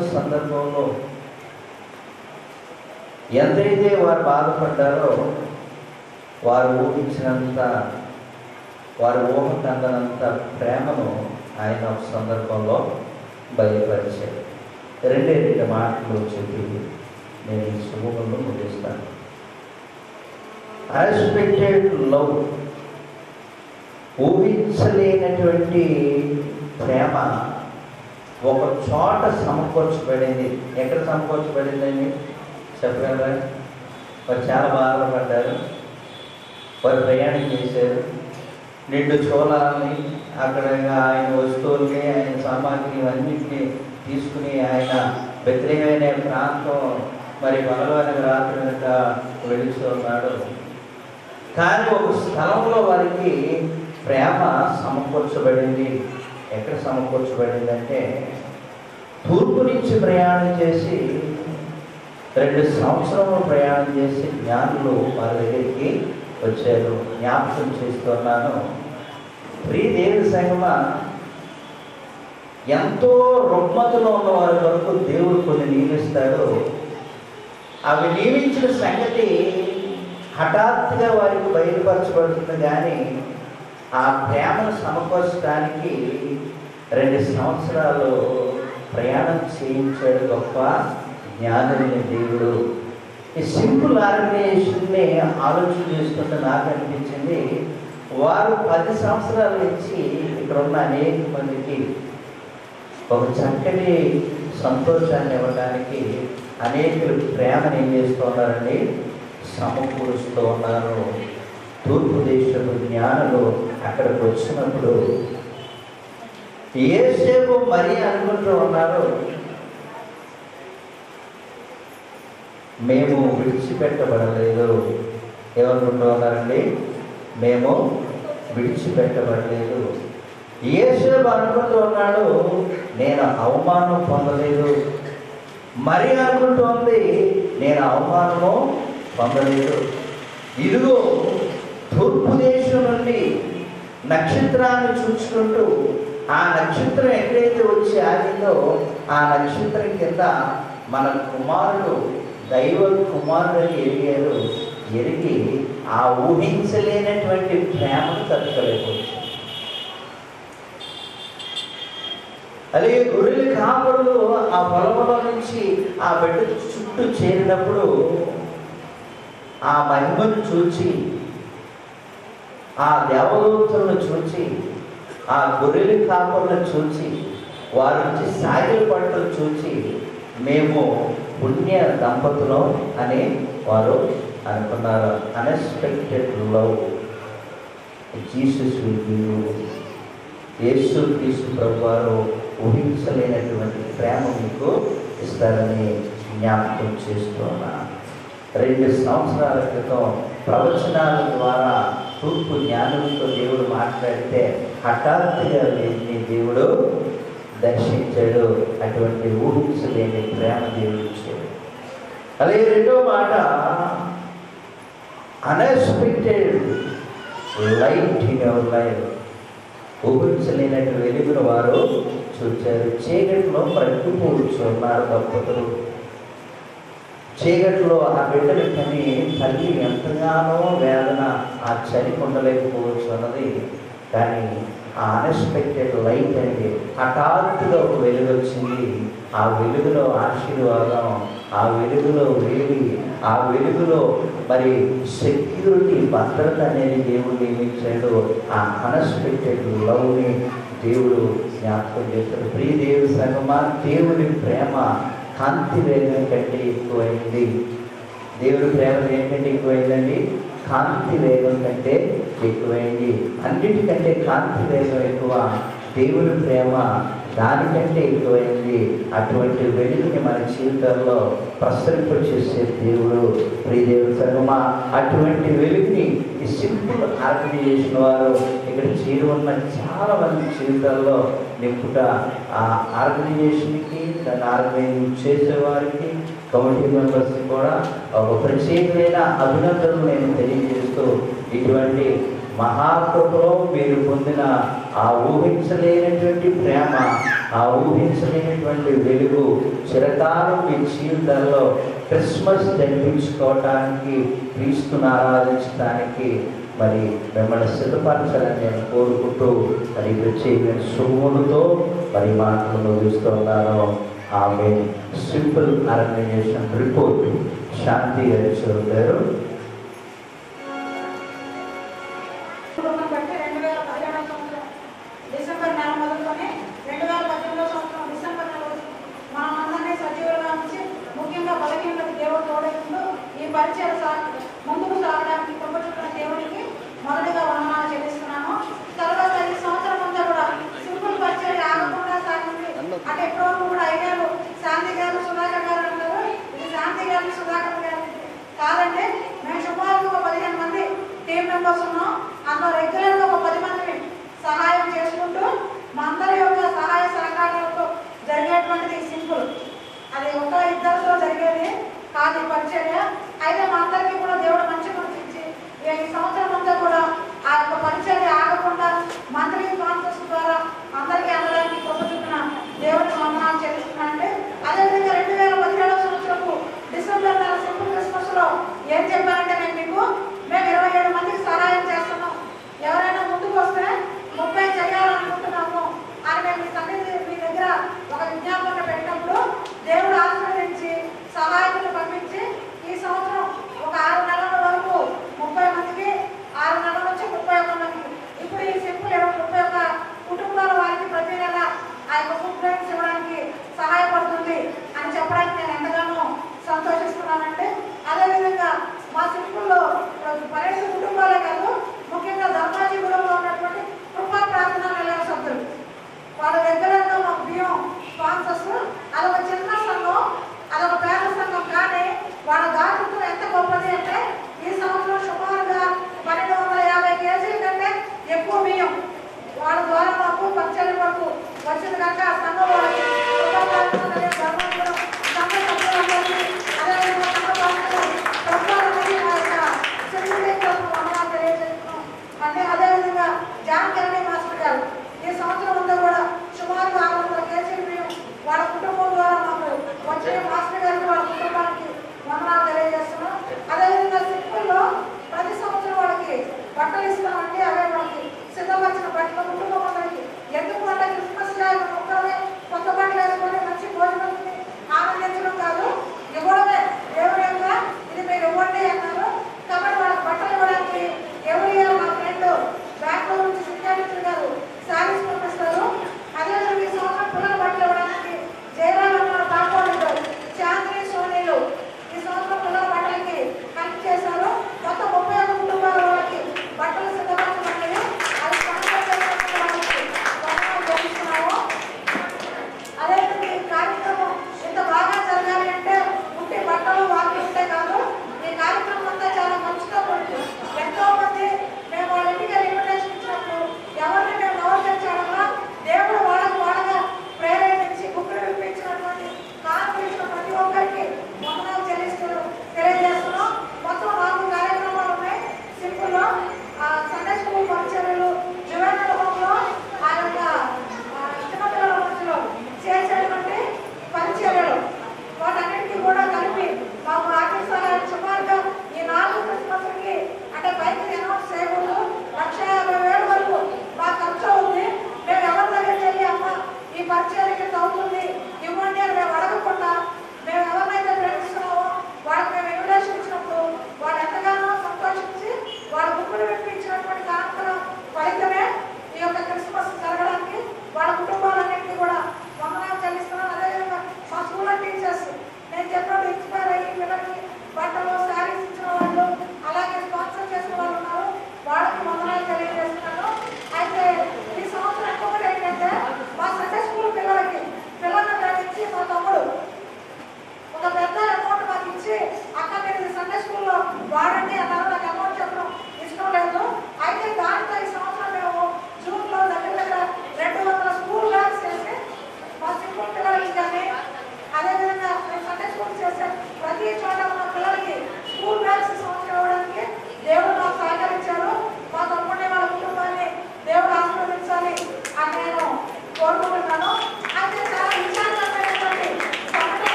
సందర్భంలో ఎంతైతే వారు బాధపడ్డారో వారు ఊహించినంత వారు ఊహకందనంత ప్రేమను ఆయన ఒక సందర్భంలో బయలుపరిచారు. రెండే రెండు మాటలు చెప్పి నేను ఈ శుభములను ముగిస్తాను. అన్ఎక్స్పెక్టెడ్ లవ్ ఊహించలేనటువంటి ప్రేమ ఒక చోట సమకూర్చబడింది. ఎక్కడ సమకూర్చబడిందండి? చెప్పగలరా? వారు చాలా బాధపడ్డారు. వారు ప్రయాణం చేశారు. నిండు చోళాలని అక్కడ ఆయన వస్తువుల్ని ఆయన సామాగ్రి అన్నింటినీ తీసుకుని ఆయన వ్యతిరేకమైన ప్రాంతం మరి బలమైన రాత్రి వెనుక వెళుతూ ఉన్నాడు. కానీ ఒక స్థలంలో వారికి ప్రేమ సమకూర్చబడింది. ఎక్కడ సమకూర్చబడింది అంటే తూర్పు నుంచి ప్రయాణం చేసి రెండు సంవత్సరములు ప్రయాణం చేసి జ్ఞానులు వారి దగ్గరికి వచ్చారు. జ్ఞాపకం చేస్తున్నాను. ప్రియదేవి సంగమ ఎంతో రుగ్మతలో ఉన్న వారి వరకు దేవుడు కొన్ని నియమిస్తాడు. అవి నియమించిన సంగతి హఠాత్తుగా వారికి బయలుపరచబడుతుంది కానీ ఆ ప్రేమను సమకూర్చడానికి రెండు సంవత్సరాలు ప్రయాణం చేయించాడు గొప్ప జ్ఞానమైన దేవుడు. ఈ సింపుల్ ఆర్గనైజేషన్ని ఆలోచన చేస్తుంటే నాకు అనిపించింది వారు పది సంవత్సరాల నుంచి ఇక్కడ ఉన్న అనేక మందికి ఒక చక్కటి సంతోషాన్ని ఇవ్వడానికి అనేకులు ప్రేమను ఏం చేస్తూ ఉన్నారండి? సమకూరుస్తూ ఉన్నారు. తూర్పు దేశపు జ్ఞానులు అక్కడికి వచ్చినప్పుడు ఏసేపు మరీ అనుకుంటూ ఉన్నారు మేము విడిచిపెట్టబడలేదు ఏమనుకుంటూ ఉన్నారండి? మేము విడిచిపెట్టబడలేదు ఏసేపు అనుకుంటూ ఉన్నాడు నేను అవమానం పొందలేదు మరి అనుకుంటోంది నేను అవమానము పొందలేదు. ఇదిగో తూర్పు దేశం నుండి నక్షత్రాన్ని చూసుకుంటూ ఆ నక్షత్రం ఎక్కడైతే వచ్చి ఆగిందో ఆ నక్షత్రం కింద మన కుమారుడు దైవ కుమారుడు అని ఎరిగారు ఎరిగి ఆ ఊహించలేనటువంటి ప్రేమను తట్టుకోలేకపోవచ్చు. అలాగే గొర్రెల కాపరులు ఆ పొలంలో నుంచి ఆ బిడ్డ చుట్టూ చేరినప్పుడు ఆ మహిమను చూచి ఆ దేవదూతులను చూచి ఆ గొర్రెలు కాపరులను చూచి వారి నుంచి సాగిల పడటం చూచి మేము పుణ్య దంపతులం అని వారు అనుకున్నారు. అన్ఎక్స్పెక్టెడ్ లవ్ జీసస్ యేసు క్రీస్తు ప్రభు వారు ఊహించలేనటువంటి ప్రేమ మీకు ఇస్తారని జ్ఞాపకం చేస్తున్నా రెండు సంవత్సరాల క్రితం ప్రవచనాల ద్వారా తూర్పు జ్ఞానంతో దేవుడు మాట్లాడితే హఠాత్తుగా లేని దేవుడు దర్శించాడు. అటువంటి ఊహించలేని ప్రేమ దేవుడు ఇచ్చాడు. అలాగే రెండో మాట unexpected light in our life ఊహించలేనట్టు వెలుగును వారు చూచారు. చీకటిలో ప్రతిపోతున్నారు దంపతులు చీకట్లో ఆ బిడ్డలు కని తల్లి ఎంతగానో వేదన ఆ చలి ఉండలేకపోవచ్చు అన్నది కానీ ఆ అన్ఎక్స్పెక్టెడ్ లైట్ అనేది హఠాత్తుగా ఒక వెలుగు వచ్చింది. ఆ వెలుగులో ఆశీర్వాదం ఆ వెలుగులో వేడి ఆ వెలుగులో మరి సెక్యూరిటీ భద్రత అనేది దేవుడు నియమించాడు. ఆ అన్ఎక్స్పెక్టెడ్ లవ్ని దేవుడు జ్ఞాపకం చేస్తాడు. ప్రియ దేవుడి సంగమా దేవుడి ప్రేమ కాంతి వేగం కంటే ఎక్కువైంది. దేవుడి ప్రేమ ఏంటంటే ఎక్కువైందండి? కాంతి వేగం కంటే ఎక్కువైంది. అన్నిటికంటే కాంతి వేగం ఎక్కువ దేవుడు ప్రేమ దానికంటే ఎక్కువైంది. అటువంటి వెలుగుని మన జీవితాల్లో ప్రసరింప చేసే దేవుడు ప్రియదేవుడు దేవుడి అటువంటి వెలుగుని ఈ సింపుల్ ఆర్గనైజేషన్ వారు ఇక్కడ చేరి ఉన్న చాలా మంది జీవితాల్లో నింపుట ఆ ఆర్గనైజేషన్కి దాన్ని ఆర్గనైజ్ చేసేవారికి కమిటీ మెంబర్స్కి కూడా ఒక ప్రత్యేకమైన అభినందనలు నేను తెలియజేస్తూ ఇటువంటి మహాకృపలో మీరు పొందిన ఆ ఊహించలేనటువంటి ప్రేమ ఆ ఊహించలేనటువంటి వెలుగు చిరకాలం మీ జీవితాల్లో క్రిస్మస్ జరిపించుకోవటానికి క్రీస్తుని ఆరాధించడానికి మరి మిమ్మల్ని సిద్ధపరచాలని నేను కోరుకుంటూ మరి ప్రత్యేకమైన శుభములతో మరి మాటలు ముగిస్తూ ఉన్నాను ఆమె simple organisation report Shanti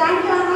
Thank you.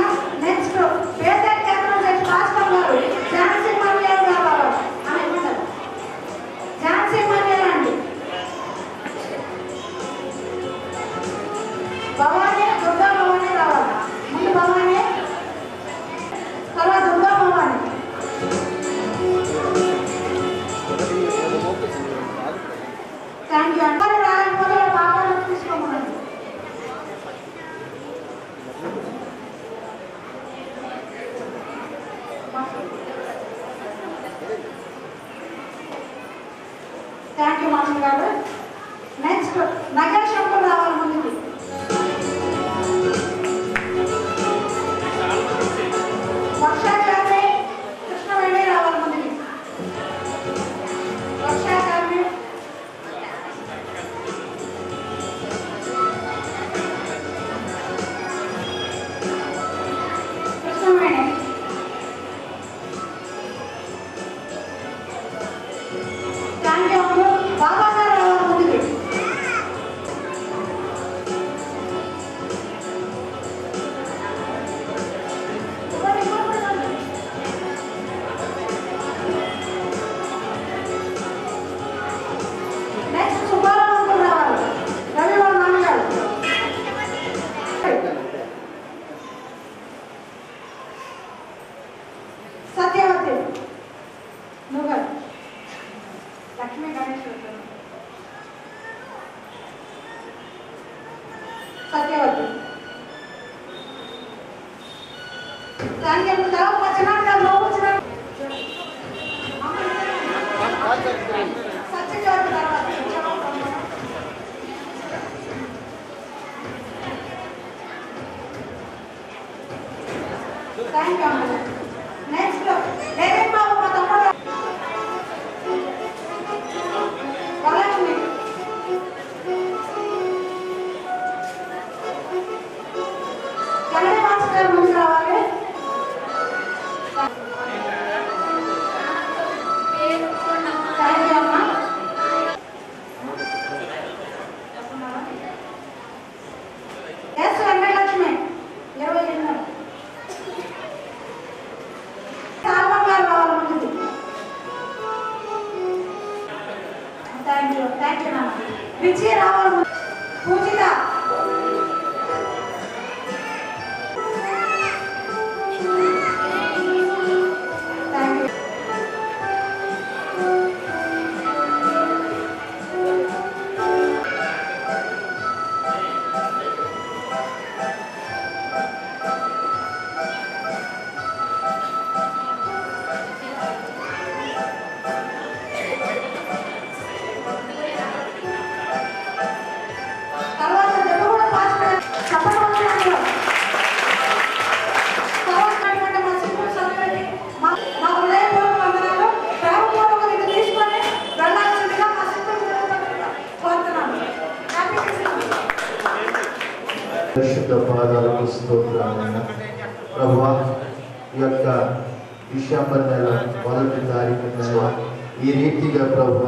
ఈ రీతిగా ప్రభు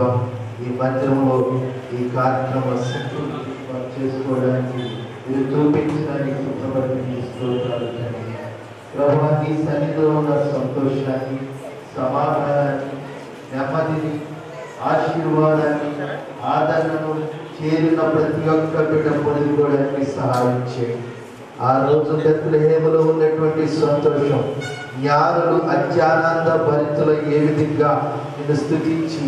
ఈ మందిరంలో ఈ కార్యక్రమ సంపూర్ణ చేసుకోవడానికి మీరు చూపించడానికి కృతజ్ఞతలు స్తోత్రాలు తండ్రి. ప్రభా నీ సన్నిధిలో ఉన్న సంతోషాన్ని సమాధానాన్ని నెమ్మదిని ఆశీర్వాదాన్ని ఆదరణను చేరిన ప్రతి ఒక్క బిడ్డ పొందుకోవడానికి సహాయం చేయండి ఆ రోజు బెత్లహేములో ఉన్నటువంటి సంతోషం జ్ఞానులు అత్యానంద భరితుల ఏ విధంగా నిన్ను స్థుతించి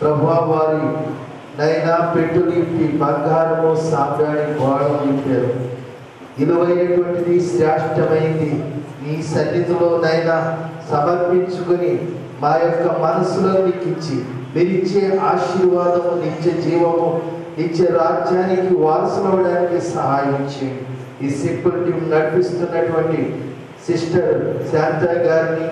ప్రభా వారి నైనా పెట్టు నింపి బంగారము సాంబ్రాణి గోళం నింపారు. విలువైనటువంటిది శ్రేష్టమైంది. నీ సన్నిధిలో నైనా సమర్పించుకొని మా యొక్క మనసులో నీకిచ్చి ఇచ్చి మీరిచ్చే ఆశీర్వాదము నిత్య జీవము నిత్య రాజ్యానికి వారసులవడానికి సహాయం చేయండి ఈ సెక్యూరిటీ నడిపిస్తున్నటువంటి సిస్టర్ శాంత గారిని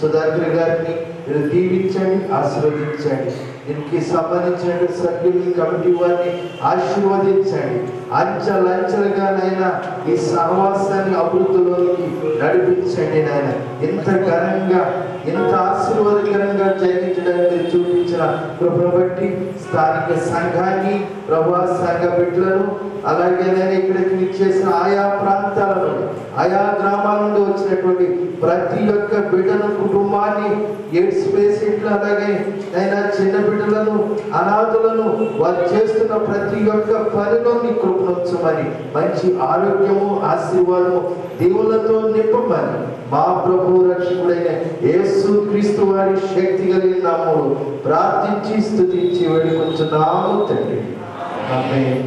సుధాకర్ గారిని మీరు దీవించండి ఆశీర్వదించండి. దీనికి సంబంధించిన సభ్యులు కమిటీ వారిని ఆశీర్వదించండి. అంచెలంచెలుగా నైనా ఈ సహవాసాన్ని అభివృద్ధిలోనికి నడిపించండి నాయన. ఎంత ఘనంగా ఎంత ఆశీర్వాదకరంగా జరిగించడానికి చూపించిన కృపను బట్టి స్థానిక సంఘాన్ని ప్రభా సంఘ బిడ్డలను అలాగే నేను ఇక్కడ చేసిన ఆయా ప్రాంతాల నుండి ఆయా గ్రామాల నుండి వచ్చినటువంటి ప్రతి ఒక్క బిడ్డను కుటుంబాన్ని ఎయిడ్స్ పేషెంట్లు అలాగే అయినా చిన్న బిడ్డలను అనాథులను వారు చేస్తున్న ప్రతి ఒక్క పనిలో నీ కృపణించమని మంచి ఆరోగ్యము ఆశీర్వాదము దేవులతో నింపమని మా ప్రభు రక్షకుడైన యేసు క్రీస్తు వారి శక్తి కలిగిన నామములు ప్రార్థించి స్తుతించి వేడుకొంచున్నాము తండ్రి ఆమేన్.